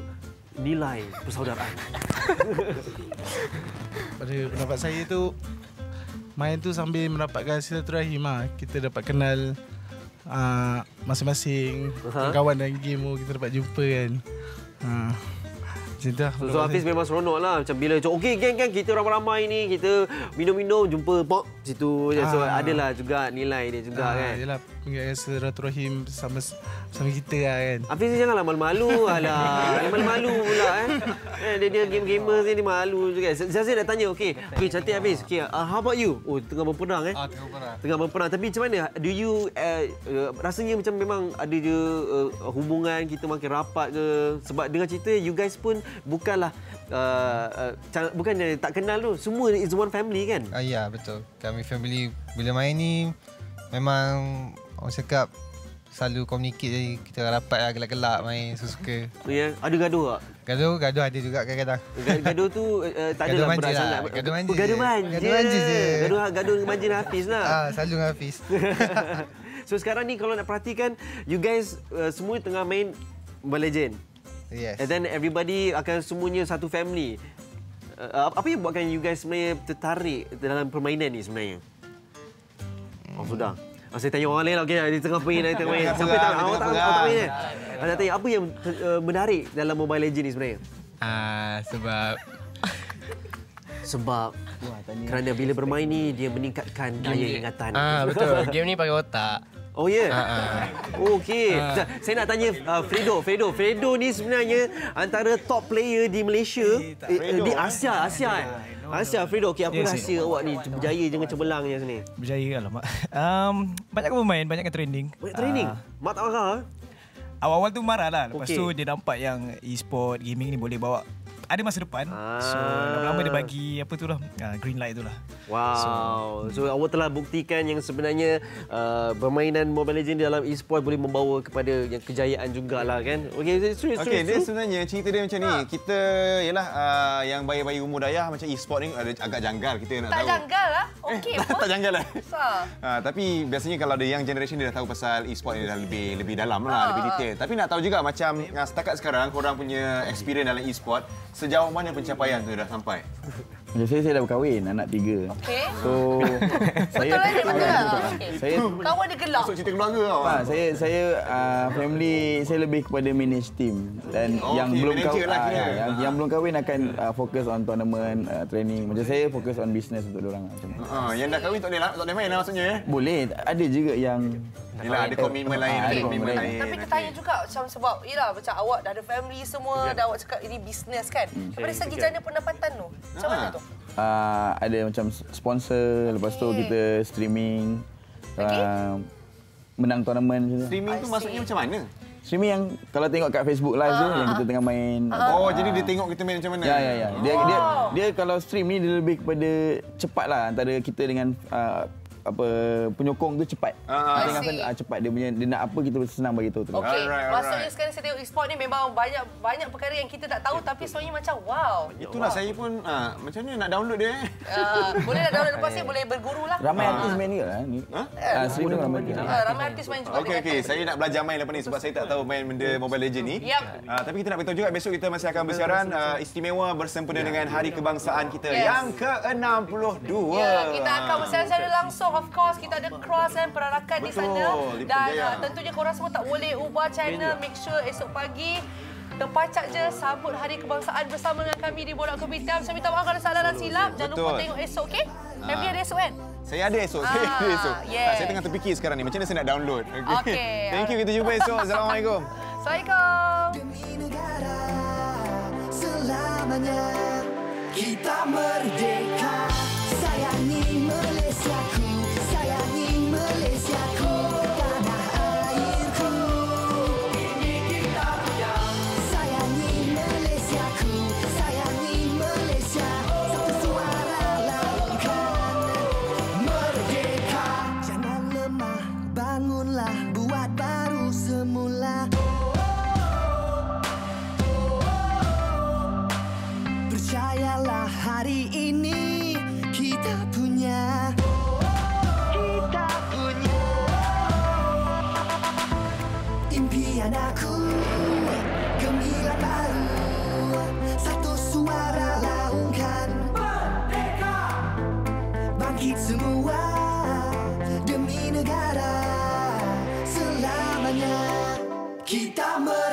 S8: nilai persaudaraan? (laughs)
S28: pada pendapat saya tu main tu sambil mendapatkan silaturahim lah. Kita dapat kenal uh, masing-masing
S8: Aha.
S28: kawan dalam game tu kita dapat jumpa kan. Uh, macam tu lah.
S8: So, so Hafiz
S28: saya.
S8: memang seronok lah Macam bila macam Okey geng geng kita ramai-ramai ni Kita minum-minum jumpa pop situ. So
S28: Ah.
S8: adalah juga nilai dia juga
S28: Ah,
S8: kan
S28: Yelah, mengingatkan silaturahim sama sama kita lah kan.
S8: Hafiz ni janganlah malu-malu Alah Dia malu-malu pula eh. eh dia, dia game-gamer ni dia malu juga Zazir nak tanya Okey okay, cantik Hafiz okay, uh, How about you? Oh tengah berperang eh
S28: Ah, tengah berperang.
S8: Tengah berperang Tapi macam mana Do you uh, uh, Rasanya macam memang Ada je uh, Hubungan kita makin rapat ke Sebab dengan cerita You guys pun Bukanlah uh, uh, Bukannya tak kenal tu Semua is one family kan
S29: Ah, ya, betul. Kami family bila main ni memang orang cakap selalu communicate jadi kita rapat lah gelak-gelak main suka-suka.
S8: Ya, yeah. ada gaduh tak?
S29: Gaduh, gaduh ada juga kadang-kadang.
S8: Ga- Gaduh tu uh, tak
S29: Gaduh
S8: berat
S29: lah.
S8: sangat.
S29: Gaduh manja
S8: Oh, Gaduh manja.
S29: Gaduh manja je.
S8: Gaduh, gaduh manja dengan Hafiz lah.
S29: Ah, selalu dengan Hafiz. (laughs)
S8: so sekarang ni kalau nak perhatikan, you guys uh, semua tengah main Mobile Legend.
S29: Yes.
S8: And then everybody akan semuanya satu family. Uh, apa yang buatkan you guys sebenarnya tertarik dalam permainan ni sebenarnya? Oh, sudah. Oh, saya tanya orang lain lah. Okay, di tengah main, di tengah main.
S29: Perang,
S8: tak, awak tak, awak tak main kan? Nak tanya, apa yang uh, menarik dalam Mobile Legend ni sebenarnya?
S29: Ah, sebab
S8: Sebab kerana bila bermain ni dia meningkatkan daya ingatan.
S29: Ah, betul. Game ni pakai otak.
S8: Oh ya. Yeah.
S29: Ah, ah.
S8: Okey.
S29: Ah.
S8: Sa- Saya nak tanya uh, Fredo, Fredo. Fredo ni sebenarnya antara top player di Malaysia eh,
S1: Fredo,
S8: di
S1: eh?
S8: Asia, Asia. eh.
S23: Rahsia Fredo, okey apa
S30: Yes,
S23: rahsia awak ni berjaya dengan cemerlangnya sini?
S30: Berjaya lah mak. Um, banyak pemain, banyak yang trending.
S23: Banyak training.
S30: Ah,
S23: Mak tak marah? eh?
S30: awal-awal tu marah lah. Lepas
S23: Okey.
S30: tu dia nampak yang e-sport, gaming ni boleh bawa ada masa depan. So
S23: Ah.
S30: lama-lama dia bagi apa tu lah, uh, green light tu lah.
S23: Wow. So, so awak telah buktikan yang sebenarnya uh, permainan Mobile Legends dalam e-sport boleh membawa kepada yang kejayaan jugalah kan. Okey, it's true, it's true,
S1: Okey,
S23: it's
S1: dia
S23: true.
S1: sebenarnya cerita dia macam ni. Kita yalah uh, yang bayi-bayi umur dayah macam e-sport ni ada agak janggal kita nak
S2: Tak
S1: tahu.
S2: janggal lah. Okey (laughs)
S1: tak, tak janggal lah.
S2: Sah.
S1: Ha, tapi biasanya kalau ada young generation dia dah tahu pasal e-sport ni dah lebih lebih dalam
S2: Ah.
S1: lah, lebih detail. Tapi nak tahu juga macam uh, setakat sekarang korang punya experience dalam e-sport sejauh mana pencapaian tu dah sampai?
S25: Macam saya, saya dah berkahwin, anak tiga.
S2: Okey.
S25: So, (laughs) saya...
S2: Betul lah betul lah.
S25: Ah. Saya...
S2: Kawan dia gelap.
S1: Masuk cerita keluarga tau.
S25: Tak, saya saya uh, family saya lebih kepada manage team dan
S1: Oh,
S25: yang
S1: okey,
S25: belum kahwin
S1: lah kira.
S25: yang, yang belum kahwin akan uh, fokus on tournament uh, training. Macam saya fokus on business untuk orang macam.
S1: Ha, yang dah kahwin tak boleh lah, tak boleh main lah maksudnya eh.
S25: Boleh, ada juga yang
S1: Yelah, ada komitmen lain,
S25: Ah,
S1: ada komitmen lain.
S2: Tapi tertanya juga macam sebab yalah macam awak dah ada family semua, dah awak cakap ini bisnes kan. Daripada segi jana pendapatan tu. Macam mana tu?
S25: uh, ada macam sponsor, lepas tu kita streaming, uh, menang tournament macam tu.
S1: Streaming tu maksudnya macam mana?
S25: Streaming yang kalau tengok kat Facebook live tu yang kita tengah main.
S1: Oh,
S25: Ah.
S1: jadi dia tengok kita main macam mana?
S25: Ya ya ya. Dia
S1: Oh.
S25: dia dia kalau stream ni dia lebih kepada cepat lah antara kita dengan uh, apa penyokong tu cepat.
S1: Ah,
S25: dengan fan, uh, cepat dia punya dia nak apa kita senang bagi tahu terus.
S2: Okey, maksudnya sekarang saya tengok e-sport ni memang banyak banyak perkara yang kita tak tahu tapi sebenarnya macam wow.
S1: Itulah saya pun ah, macam mana nak download dia eh?
S2: Uh, boleh lah download lepas ni (laughs) boleh berguru lah.
S25: Ramai artis main juga lah ni. Ha? Uh, stream tu ramai.
S2: Uh, ramai artis main juga.
S1: Okey okey, saya nak belajar main lepas ni sebab saya tak tahu main benda Mobile Legend ni. Uh, tapi kita nak beritahu juga besok kita masih akan bersiaran uh, istimewa bersempena dengan Hari Kebangsaan kita
S2: Yes.
S1: yang ke-62.
S2: Ya, kita akan bersiaran secara langsung of course kita ada cross dan perarakan di sana dan uh, tentunya korang semua tak boleh ubah channel make sure esok pagi terpacak je sambut hari kebangsaan bersama dengan kami di Borak Kepitam. Saya minta maaf kalau salah dan silap. Jangan lupa
S1: Betul.
S2: tengok esok, okey? Family
S1: Ah.
S2: ada esok kan?
S1: Saya ada esok, saya
S2: Ah,
S1: ada esok.
S2: yes.
S1: Tak, saya tengah terfikir sekarang ni macam mana saya nak download. (laughs)
S2: Okey.
S1: Thank you, kita jumpa esok. Assalamualaikum.
S2: Assalamualaikum.
S15: selamanya kita merdeka sayangi Malaysiaku summer.